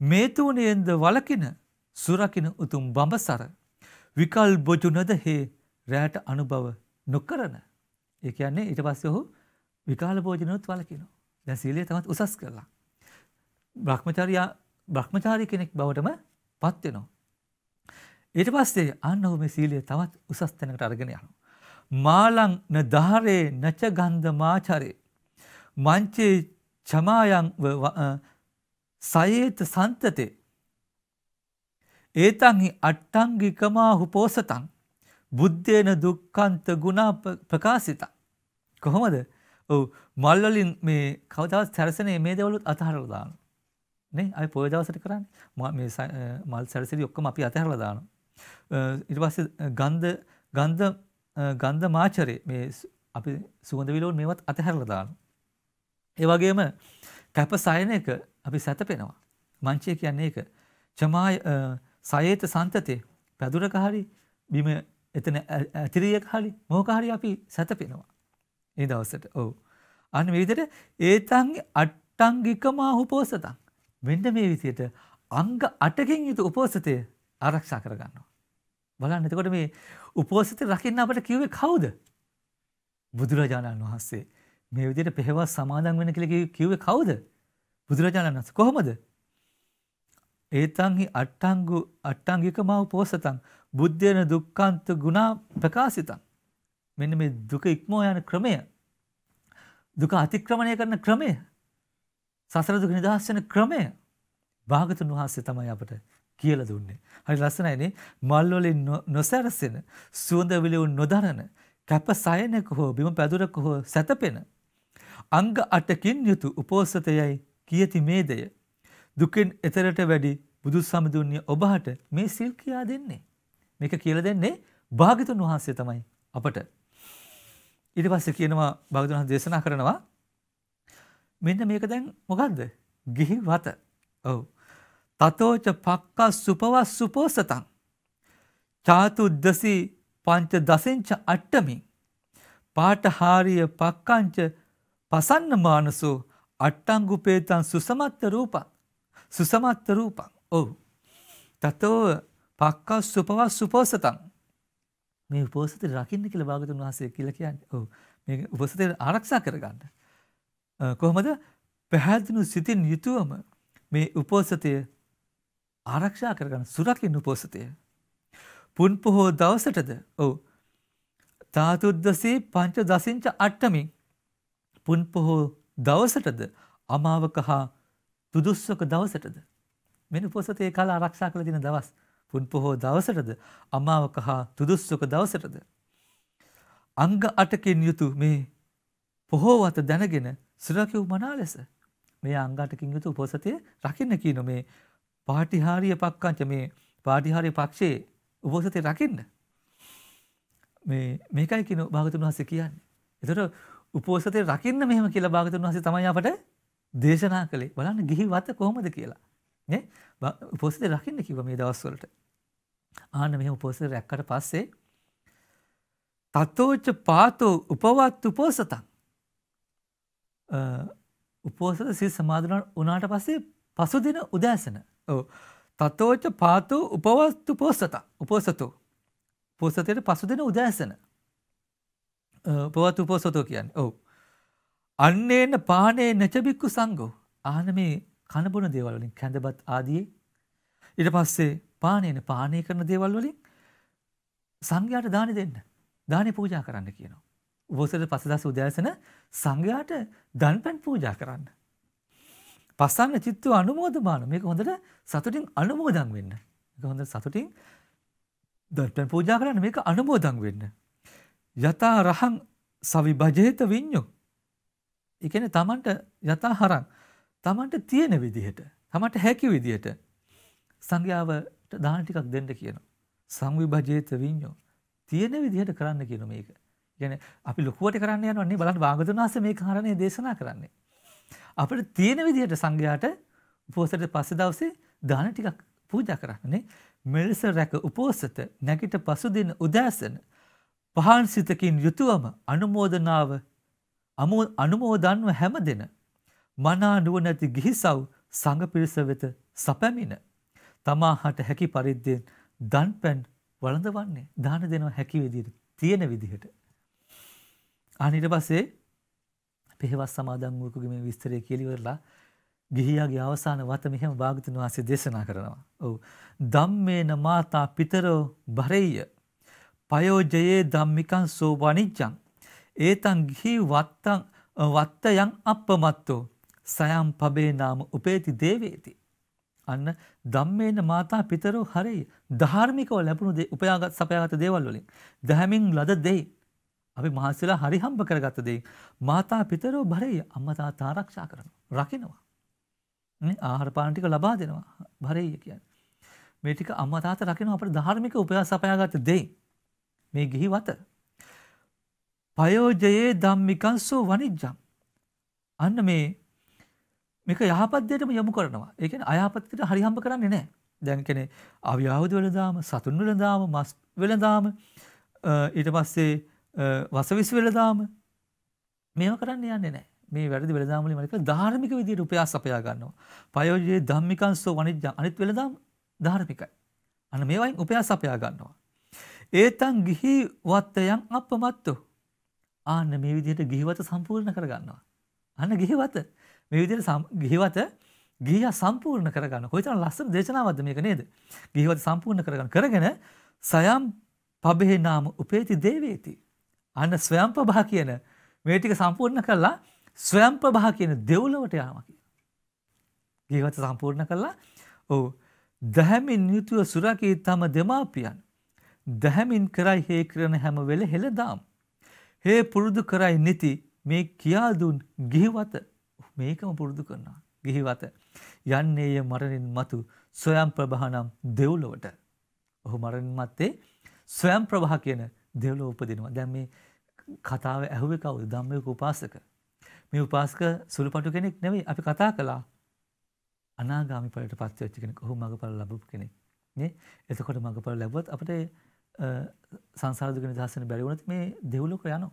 මේතුනයෙන්ද වලකින සුරකින උතුම් බඹසර විකල් බොජුනද හේ රෑට අනුභව නොකරන ඒ කියන්නේ ඊට පස්සේ ඔහු විකාල භෝජනොත් වලකිනවා. දැන් සීලය තමත් උසස් කරලා. බ්‍රහ්මචාරියා බ්‍රහ්මචාරී කෙනෙක් බවටම පත් වෙනවා. ඊට පස්සේ අන්න ඔහු මේ සීලය තවත් උසස් තැනකට අරගෙන යනවා. මාලං න ධාරේ නච ගන්ධ මාචරේ මංචේ චමායන් සයේත සන්තතේ ඒතන්හි අට්ටංගිකමාහු පෝසතන් බුද්ධේන දුක්කන්ත ගුණා ප්‍රකාශිත. කොහොමද? ඔව් මල්වලින් මේ කවදවත් සැරසනේ මේ දෙවලුත් අතහරලා දානවා. නේ? අය පොය දවසට කරන්නේ. මේ මල් සැරසිලි ඔක්කොම අපි අතහැරලා දානවා. ඊට පස්සේ ගන්ධ ගන්ධ ගන්ධ මාචරේ මේ අපි සුගඳ විලවුන් මේවත් අතහැරලා දානවා. ඒ වගේම කැප සයනයක අපි සැතපෙනවා. මංචය කියන්නේ ඒක. චමාය සයේත සන්තතේ. පැදුරක හරි බිම එතන ඇතිරියක හරි මොක හරි අපි සැතපෙනවා. ඒ දවසට ඔව්. අන්න මේ විදිහට ඒතන්ගේ අට්ටංගිකමා උපෝසතං. මෙන්න මේ විදිහට අංග 8කින් යුතු උපෝසතය ආරක්ෂා කරගන්නවා. බලන්න එතකොට මේ උපෝසතය රකින්න අපට කිව්වේ කවුද? බුදුරජාණන් වහන්සේ. මේ විදිහට පෙහෙවස් සමාදන් වෙන කියලා කිව්වේ කවුද? බුදුරජාණන් වහන්සේ. කොහොමද? ඒතන්හි අට්ටංගු අට්ටංගිකමව පෝසතං බුද්ධේන දුක්ඛාන්ත ගුණා ප්‍රකාශිතං. මෙන්න මේ දුක ඉක්මෝ යන ක්‍රමය. දුක අතික්‍රමණය කරන ක්‍රමය. සසර දුක නිදහස් වෙන ක්‍රමය. භාගතුන් වහන්සේ තමයි අපට කියලා දුන්නේ. හරි ලස්සනයිනේ. මල් වලින් නොසැරසෙන, සුවඳ විලවුන් නොදරන, කැප සයනක හෝ බිම පැදුරක හෝ සැතපෙන අංග අටකින් යුතු උපෝසතයයි කියති මේදය. දුකෙන් එතරට වැඩි බුදු සමදුන්ය ඔබහට මේ සිල් කියා දෙන්නේ. මේක කියල දෙන්නේ භාගිතුන් වහන්සේ තමයි අපට. ඉට පස්ස කියනවා භාගතුන් වහන් දේශනා කරනවා මෙන්න මේක දැන් මොකක්ද ගිහි වත ඔවු. තතෝච පක්කා සුපවස් සුපෝසතන්. චාතුද්දසී පංච දසෙන්ච අට්ටමින් පාටහාරිය පක්කංච පසන්න මානසෝ අට්ටංගුපේතන් සුසමත්ත රූපන් සුසමත්ත රූපන් ඔවු තතෝ පක්කා සුපවස් සුපෝසතන් මේ උපෝසත රකින්න කියල භාගතුන් වහසේ කියල කියන්න. ඕ මේ උපසතය ආරක්ෂා කරගන්න. කොහොමද? පැහැදිනු සිතින් යුතුවම මේ උපෝසතය ආරක්ෂා කරගන්න සුරකින් උපෝසතය. පුන් පොහෝ දවසටද? ඔවු. තාතුද්දසේ පංච දසිංච අට්ටමින් පුන් පොහෝ දවසටද? අමාවක හා තුදුස්සක දවසටද. මෙන පොසතේ කල ආරක්ෂා කළ තින දවස්. පුන් පොහෝ දවසටද අමාවක හා තුදුස්සක දවසටද. අංග අටකින් යුතු මේ පොහෝවත දැනගෙන සුරකිව් මනා ලෙස මේ අංගටකින් යුතු පොසතේ රකින්න කියන මේ පාටිහාරිය පක්කංච මේ පාටිහාරය පක්ෂයේ උපෝසතේ රකින්න. මේ මේකයි කියන භාගතුන් වහස කියන්නේ. එතට උපෝසතය රකින්න මෙහෙම කියලා භාගතුන් වහසේ තමයි අපට දේශනා කළේ බලන්න ගිහි වත කොහොමද කියලා උපෝසතය රකින්න කිව මේ දවස්වලට ආන මෙහෙම උපෝසත රැක්කට පස්සේ තත්තෝච්ච පාතෝ උපවත් උපෝසතන් උපෝසත සිල් සමාධන උනාට පස්සේ පසු දෙන උදෑසන තත්තෝච්ච පාතෝ උපවස්තු පෝසත උපෝසතෝ. පෝසතයට පසු දෙන උදෑසන පවත් උපෝසතෝ කියන්න. ඔවු. අන්නේන පානේ නැචබික්කු සංගෝ ආන මේ කණබොන දේවල්වලින් කැඳබත් ආදියේ. ඉට පස්සේ පානයන පානය කරන දේවල් වලින් සංඝයාට දාන දෙන්න දානය පූජා කරන්න කියනවා. උපෝසත පසදස් උදෑසන සංඝයාට දන් පැන් පූජා කරන්න. පස්සන්න චිත්තුව අනුමෝදමාන මේක හොඳට සතුටින් අනුමෝදන් වෙන්න. හොඳ සතුටින් දර්පැන් පූජා කරන්න මේක අනුමෝදන් වෙන්න. යතා රහං සවිභජයත විඤ්ඥු. එකන තමන්ට යතා හරං තමන්ට තියෙන විදිහට තමට හැකි විදිහට සංඝ්‍යාවට දාන ටිකක් දෙන්න කියන. සංවිභජයත විඤ්ඥෝ තියෙන විදිහට කරන්න කියන මේක. ගැන අපි ලොකුවට කරන්න යනන්නේ බලන්න භාගතුනාස මේ කාරණය දේශනා කරන්නේ. අපට තියෙන විදිහට සංඝයාට උපෝසට පස්ස දවසේ දාන ටිකක් පූජ කරන්නේ මෙලෙස රැක උපෝසත නැගිට පසුදින උදෑසන පහන් සිතකින් යුතුවම අනුමෝදනාව අනුමෝදන්ව හැම දෙන මනා නුවනැති ගිහිසව් සඟ පිරිස වෙත සපැමිණ තමා හට හැකි පරිද්දෙන් දන් පැන් වළඳවන්නේ දාන දෙනවා හැකි විදිහට තියෙන විදිහට. අනිට පස්සේ පෙහෙවස් සමාදන් වූකුගේ මේ විස්තරය කියලිවරලා ගිහියාගේ අවසාන වත මෙහෙම භාගතුන් වහන්සේ දේශනා කරනවා. ඔව්. ධම්මේන මාතා පිතරෝ බරෙය්‍ය පයෝජයේ ධම්මිකං සෝ වනිච්ඡං ඒතං ගිහි වත්තං වත්තයන් අප්පමත්තෝ සයම් පබේ නාම උපේති දේවේති. අන්න ධම්මේන මාතා පිතරෝ හරේ ධාර්මිකව ලැබුණු දේ උපයාගත් සපයාගත දේවල් වලින්. දැහැමින් ලද දෙයි. අපි මහන්සිලා හරි හම්බ කරගත්ත දෙයි. මාතා පිතරෝ භරේ අම්මා තාත්තා ආරක්ෂා කරනවා. රකින්නවා. ආහාර පාන ටික ලබා දෙනවා. භරේ කියන්නේ. මේ ටික අම්මා තාත්තා රකින්නවා අපේ ධාර්මික උපයාස සපයාගත දෙයි. මේ ගිහි වත. පයෝජයේ ධම්මිකංසෝ වනිජ්ජම් අන්න මේ මේක යහපත් දෙයටම යොමු කරනවා. ඒ කියන්නේ අයහපත් දෙයට හරි හම්බ කරන්නේ නැහැ. දැන් කියන්නේ ආව්‍යාවුද වෙලදාම, සතුන් වෙලදාම, මස් වෙලදාම ඊට පස්සේ වසවිස් වෙලදාම මේව කරන්න යන්නේ නැහැ. මේ වැරදි වෙලදාම වලින් මනික ධාර්මික විදියට උපයාස අපයා ගන්නවා. පයෝජයේ ධම්මිකංසෝ වනිජ්ජම් අනිත් වෙලදාම ධාර්මිකයි. අන්න මේවයින් උපයාස අපයා ගන්නවා. ඒතන් ගිහි වත්තයන් අපමත්තු. ආන්න මේ විදිහට ගිහිවත සම්පූර්ණ කරගන්නවා. අන්න ගිහිවත මේ විදිහට ගිහිවත ගිහිය සම්පූර්ණ කරගන්න. කොයිතරම් ලස්සන දේශනාවක්ද මේක නේද? ගිහිවත සම්පූර්ණ කරගන්න. කරගෙන සයම් පබේ නාම උපේති දේවේති. අන්න ස්වයං ප්‍රභා කියන මේ ටික සම්පූර්ණ කළා ස්වයං ප්‍රභා කියන දෙව්ලොවට යනවා කියන. ගිහිවත සම්පූර්ණ කළා ඔව් දහමින් යුතුව සුරකී තම දෙමාපියන් දහමින් කරයි හේ කරන හැම වෙල හෙළදාම්. හේ පුරුදු කරයි නිති මේ කියාදුන් ගිහිවත මේකම පුරුදු කරනවා. ගිහිවත යන්නේය මරණින් මතු ස්වයම් ප්‍රභානම් දෙව්ලොවට. ඔහු මරණින් මත්තේ ස්වයම් ප්‍රභා කියන දෙව්ලොව උපදිනවා. දැන් මේ කතාව ඇහුවේ කවුද? ධම්මික උපාසක. මේ උපාසක සුළුපටු කෙනෙක් නෙවෙයි. අපි කතා කළා. අනාගාමි ඵලයට පත් වෙච්ච කෙනෙක්. ඔහු මගපල ලැබපු කෙනෙක්. නේ? එතකොට මගපල ලැබුවත් අපිට සංසාර දුක නිදහස් වෙන්න බැරි වුණත් මේ දෙව්ලොවට යනවා.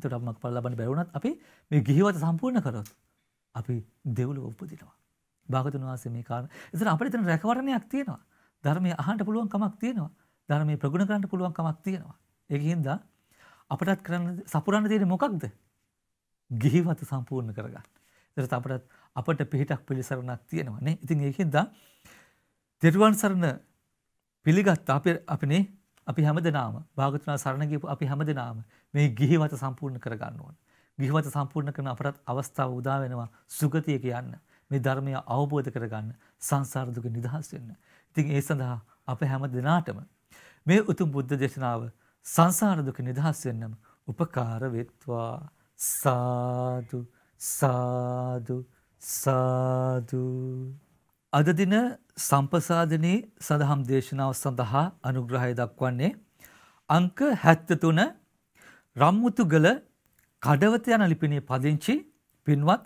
එතකොට අපි මගපල ලබන්න බැරි වුණත් අපි මේ ගිහිවත සම්පූර්ණ කරොත් අපි දෙව්ලොව උපදිනවා. භාගතුන් වහන්සේ මේ කාරණා. එතන අපිට එතන රැකවරණයක් තියෙනවා. ධර්මයේ අහන්න පුළුවන් කමක් තියෙනවා. ධර්මයේ ප්‍රගුණ කරන්න පුළුවන් කමක් තියෙනවා. ඒකින්ද අපටත් කරන්න සපුරන්න තියෙන්නේ මොකක්ද? ගිහිවත සම්පූර්ණ කරගන්න. එතකොට අපටත් අපට පිහිටක් පිළිසරණක් තියෙනවා නේ. ඉතින් ඒකින්ද දෙරුවන් සරණ පිළිගත් අපි අපිනේ අපි හැමදෙනාම භාගතුනා සරණ ගියපු අපි හැමදෙනාම මේ ගිහිවත සම්පූර්ණ කරගන්න ඕන. ගිහිවත සම්පූර්ණ කරන අපටත් අවස්ථාව උදා වෙනවා සුගතියක යන්න. මේ ධර්මය අවබෝධ කරගන්න සංසාර දුක නිදහස් වෙන්න. ඉතින් ඒ සඳහා අප හැම දිනාටම මේ උතුම් බුද්ධ දේශනාව සංසාර දුක නිදහස් වෙන්නම උපකාර වෙත්වා සාදු සාදු සාදු අද දින සම්පසාධනයේ සදහම් දේශනාව සඳහා අනුග්‍රහය දක්වන්නේ අංක හැත්තතුන රම්මුතුගල කඩවත යන ලිපිනේ පදිංචි පින්වත්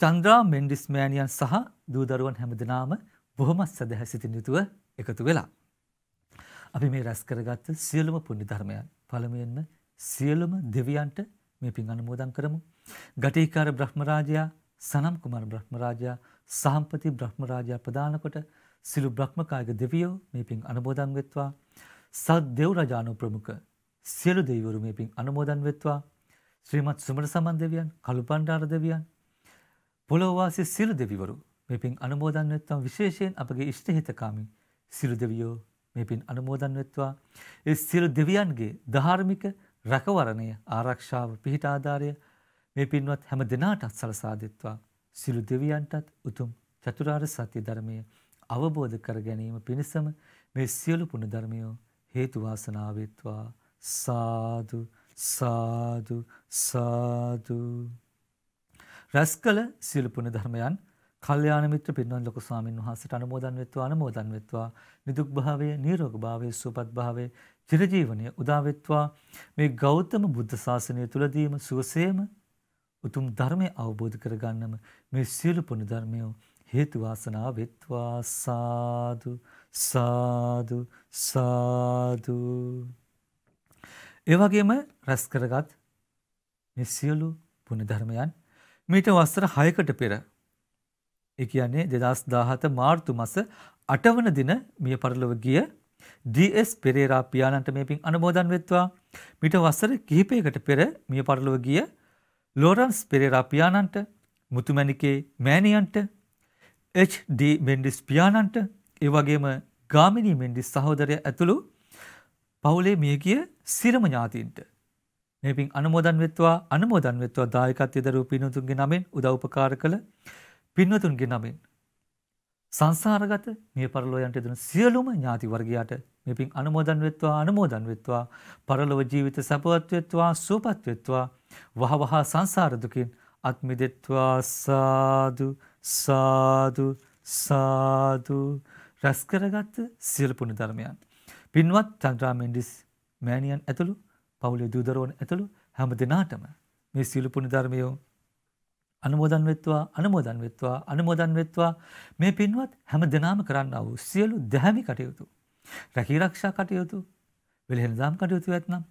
චන්ද්‍රා මෙන්ඩිස් මෑණියන් සහ දූදරුවන් හැමදෙනාම බොහොමත් සදහැ සිතින් යුතුව එකතු වෙලා. අපි මේ රැස් කරගත්ත සියලුම පුණ්‍ය ධර්මයන් පළමුවෙන්ම සියලුම දෙවියන්ට මේ පින් අනුමෝදන් කරමු. ගටීකාර බ්‍රහ්මරාජයා සනම් කුමාර බ්‍රහ්මරාජයා සහම්පති බ්‍රහ්මරාජයා ප්‍රදාන කොට සිළු බ්‍රහ්මකායක දෙවියෝ මේ පින් අනුමෝදන් වෙත්වා. සත් දෙව් රජානු ප්‍රමුඛ සියලු දෙවිවරු මේ පින් අනුමෝදන් වෙත්වා. ශ්‍රීමත් සුමර සමන් දෙවියන්, කළුපණ්ඩාර දෙවියන්, පොළොවවාසී සියලු දෙවිවරු මේ පින් අනුමෝදන් වෙත්වා. විශේෂයෙන් අපගේ ඉෂ්ටහිතකාමී සියලු දෙවියෝ මේ පින් අනුමෝදන් වෙත්වා. ඒ සියලු දෙවියන්ගේ ධාර්මික රැකවරණය, ආරක්ෂාව, පිහිට ආධාරය මේ පින්වත් හැම දිනාටත් සලසා දෙත්වා. සිළු දෙවියන්ටත් උතුම් චතුරාර්ය සත්‍ය ධර්මය අවබෝධ කර ගැනීම පිණිසම මේ සියලු පුණ්‍ය ධර්මයෝ හේතු වාසනා වෙත්වා සාදු සාදු සාදු. රැස් කළ සියලු පුණ්‍ය ධර්මයන් කල්යාණ මිත්‍ර පින්වත් ලොකු ස්වාමීන් වහන්සේට අනුමෝදන් වෙත්වා අනුමෝදන් වෙත්වා. නිදුක් භාවයේ නිරෝග භාවයේ සුවපත් භාවයේ චිරජීවනයේ උදා වෙත්වා. මේ ගෞතම බුද්ධ ශාසනය තුලදීම සුවසේම උතුම් ධර්මය අවබෝධ කරගන්නම මේ සියලු පුණ්‍ය ධර්මය හේතු වාසනා වෙත්වා. සාදු සාදු සාදු. ඒ වගේම රැස් කරගත් මේ සියලු පුණ්‍ය ධර්මයන් මීට වසර 6කට පෙර ඒ කියන්නේ 2017 මාර්තු මාස 8 වන දින මිය පරලොව ගිය ඩී.එස්. පෙරේරා පියාණන්ට මේ පින් අනුමෝදන් වෙත්වා. මීට වසර කිහිපයකට පෙර මිය පරලොව ගිය ලෝරන්ස් පෙරේරා පියාණන්ට මුතුමැණිකේ මෑණියන්ට එච්.ඩී. මෙන්ඩිස් පියාණන්ට ඒ වගේම ගාමිණී මෙන්ඩිස් සහෝදරය ඇතුළු පවුලේ මියගිය සිරම ඥාතීන්ට. මේ පින් අනුමෝදන් වෙත්වා අනුමෝදන් වෙත්වා දායකත්වයේ දරූ පින්වතුන්ගේ නමින් උදව් උපකාර කළ පින්වතුන්ගේ නමින්. සංසාරගත මිය පරලෝයන්ට දෙන සියලුම ඥාති වර්ගයාට මේ පින් අනුමෝදන් වෙත්වා අනුමෝදන් වෙත්වා පරලොව ජීවිත සපවත් වෙත්වා සුවපත් වෙත්වා වහවහ සංසාර දුකින් අත් මිදෙත්වා සාදු සාදු සාදු රැස් කරගත් සියලු පුණ්‍ය ධර්මයන්. පින්වත් චන්ද්‍රා මෙන්ඩිස් මෑණියන් ඇතුළු පවුලේ දූදරුවන් ඇතුළු හැම දිනාටම මේ සියලු පුණ්‍ය ධර්මයෝ අනුමෝදන් වෙත්වා අනුමෝදන් වෙත්වා අනුමෝදන් වෙත්වා. මේ පින්වත් හැම දෙනාම කරන්න වූ සියලු දැහැමි කටයුතු රැකී රක්ෂා කටයුතු වෙළහෙළදාම් කටයුතු ඇත්නම්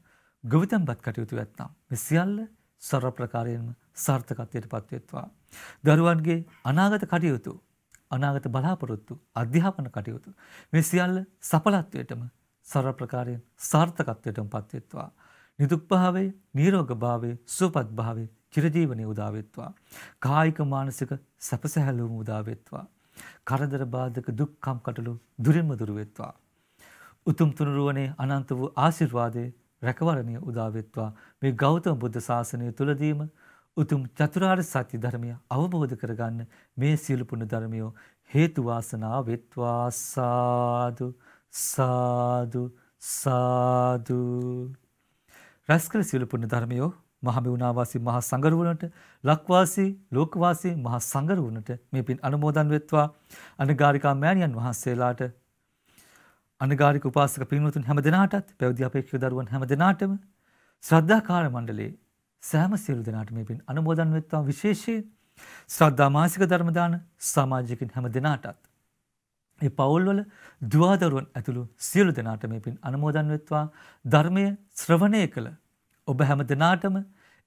ගොවිතැන්පත් කටයුතු ඇත්නම් මේ සියල්ල සර්ව ප්‍රකාරයෙන්ම සාර්ථකත්වයට පත්වෙත්වා දරුවන්ගේ අනාගත කටයුතු අනාගත බලාපොරොත්තු අධ්‍යාපන කටයුතු මේ සියල්ල සඵලත්වයටම සර්ව ප්‍රකාරයෙන් සාර්ථකත්වයටම පත්වෙත්වා නිදුක් භාවයේ නිරෝග භාවයේ සුවපත් භාවයේ චිරජීවනය උදාවෙත්වා. කායික මානසික සැපසැහැල්ලුවම උදාවෙත්වා. කරදර බාධක දුක්කම් කටළු දුරින්ම දුරුවෙත්වා. උතුම් තුනුරුවනේ අනන්ත වූ ආශිර්වාදය රැකවරණය උදාවෙත්වා මේ ගෞතම බුද්ධ ශාසනය තුළදීම උතුම් චතුරාර් සත්‍ය ධර්මය අවබෝධ කරගන්න මේ සියලුපුුණ ධර්මයෝ හේතුවාසනා වෙත්වා සාදු සාදු. සාදු රැස්කල සියලුපුුණ ධර්මයෝ මහමෙවුනාවාසී මහා සංගරුවනට ලක්වාසී ලෝකවාසී මහා සංගරුවනට මේ පින් අනුමෝදන් වෙත්වා අනගාරිකා මෑණියන් වහන්සේලාට. අනගාරික උපාසක පින්වතුන් හැම දෙනාටත් පැවිදි අපේක්ෂක දරුවන් හැම දෙනාටම ශ්‍රද්ධාකාර මණ්ඩලයේ සෑම සියලු දෙනාට මේ පින් අනුමෝදන් වෙත්වා විශේෂයෙන්. ශ්‍රද්ධා මාසික ධර්මදාන සමාජිකින් හැම දෙනාටත්. ඒ පවුල්වල දුවාදරුවන් ඇතුළු සියලු දෙනාට මේ පින් අනුමෝදන් වෙත්වා. ධර්මය ශ්‍රවණය කළ ඔබ හැම දෙනාටම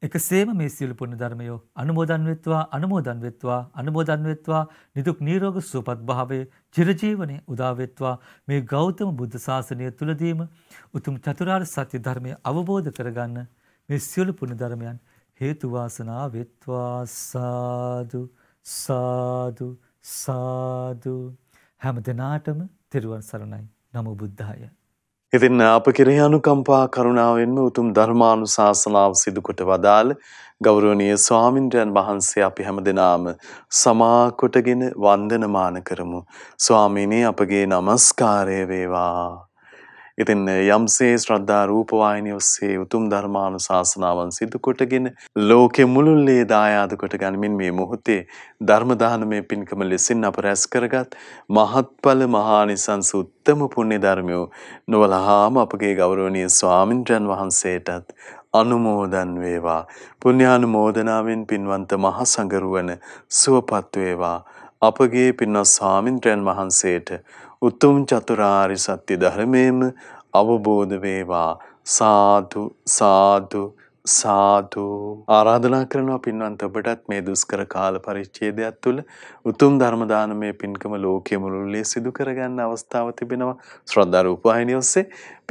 එකසේම මේ සියලු පුණ්‍ය ධර්මයෝ අනුමෝදන් වෙත්වා අනුමෝදන් වෙත්වා අනුමෝදන් වෙත්වා. නිදුක් නිරෝග සුවපත් භාවයේ චිරජීවනයේ උදා වෙත්වා. මේ ගෞතම බුද්ධ ශාසනය තුලදීම උතුම් චතුරාර්ය සත්‍ය ධර්මය අවබෝධ කරගන්න මේ සියලු පුණ්‍ය ධර්මයන් හේතු වාසනා වෙත්වා. සාදු සාදු සාදු. හැම දිනාටම තෙරුවන් සරණයි නමෝ බුද්ධාය ඉතින් අප කෙරෙහි අනුකම්පා කරුණාවෙන්ම උතුම් ධර්මානුශාසනාව සිදු කොට වදාළ ගෞරවනීය ස්වාමින්ද්‍රයන් වහන්සේ අපි හැමදෙනාම සමා කොටගෙන වන්දනමාන කරමු. ස්වාමීනි අපගේ নমස්කාරය වේවා. ඉතින් යම්සේ ශ්‍රද්ධා රූපවාහිනිය ඔස්සේ උතුම් ධර්මානුශාසනාවන් සිදු කොටගෙන ලෝකෙ මුළුල්ලේ දායාද කොට ගනිමින් මේ මොහොතේ ධර්ම දානමය පින්කම ලෙසින් අප රැස් කරගත් මහත්ඵල මහානිසංස උත්තම පුණ්‍ය ධර්මයෝ නොවලහාම අපගේ ගෞරවනීය ස්වාමින්ද්‍රයන් වහන්සේටත් අනුමෝදන් වේවා. පුණ්‍යානුමෝදනාවෙන් පින්වන්ත මහ සංගරුවන සුවපත් වේවා. අපගේ පින්වත් ස්වාමින්ද්‍රයන් වහන්සේට උතුම් චතුරාරි සත්‍ය ධර්මයේම අවබෝධ වේවා. සාදු සාදු. සාදු. ආරාධනා කරනවා පින්වන්ත ඔබටත් මේ දුෂ්කර කාල පරිච්ඡේදයක් තුළ උතුම් ධර්ම දානමය පින්කම ලෝකයේ මුළුල්ලේ සිදු කරගන්න අවස්ථාව තිබෙනවා. ශ්‍රද්ධා රූපවාහිනිය ඔස්සේ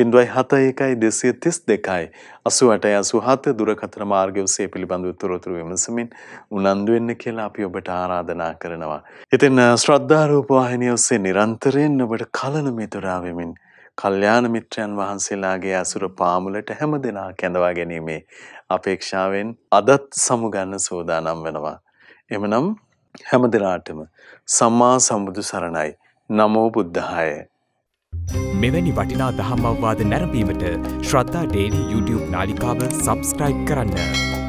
0.71 232යි 88 දුරකථන මාර්ගය ඔස්සේ පිළිබඳව තොරතුරු විමසමින් උනන්දු වෙන්න කියලා අපි ඔබට ආරාධනා කරනවා. ඉතින් ශ්‍රද්ධා රූපවාහිනිය ඔස්සේ නිරන්තරයෙන් ඔබට කලන මෙතුරා වෙමින් කල්යාණ මිත්‍රයන් වහන්සේලාගේ අසුර පාමුලට හැම දෙනා කැඳවා ගැනීමේ අපේක්ෂාවෙන් අදත් සමුගන්න සූදානම් වෙනවා. එමනම් හැම දෙනාටම සම්මා සම්බුදු සරණයි. නමෝ බුද්ධාය. මෙවැනි වටිනා දහම් අවවාද නැරඹීමට ශ්‍රද්ධා ඩේලි YouTube නාලිකාව සබස්ක්‍රයිබ් කරන්න.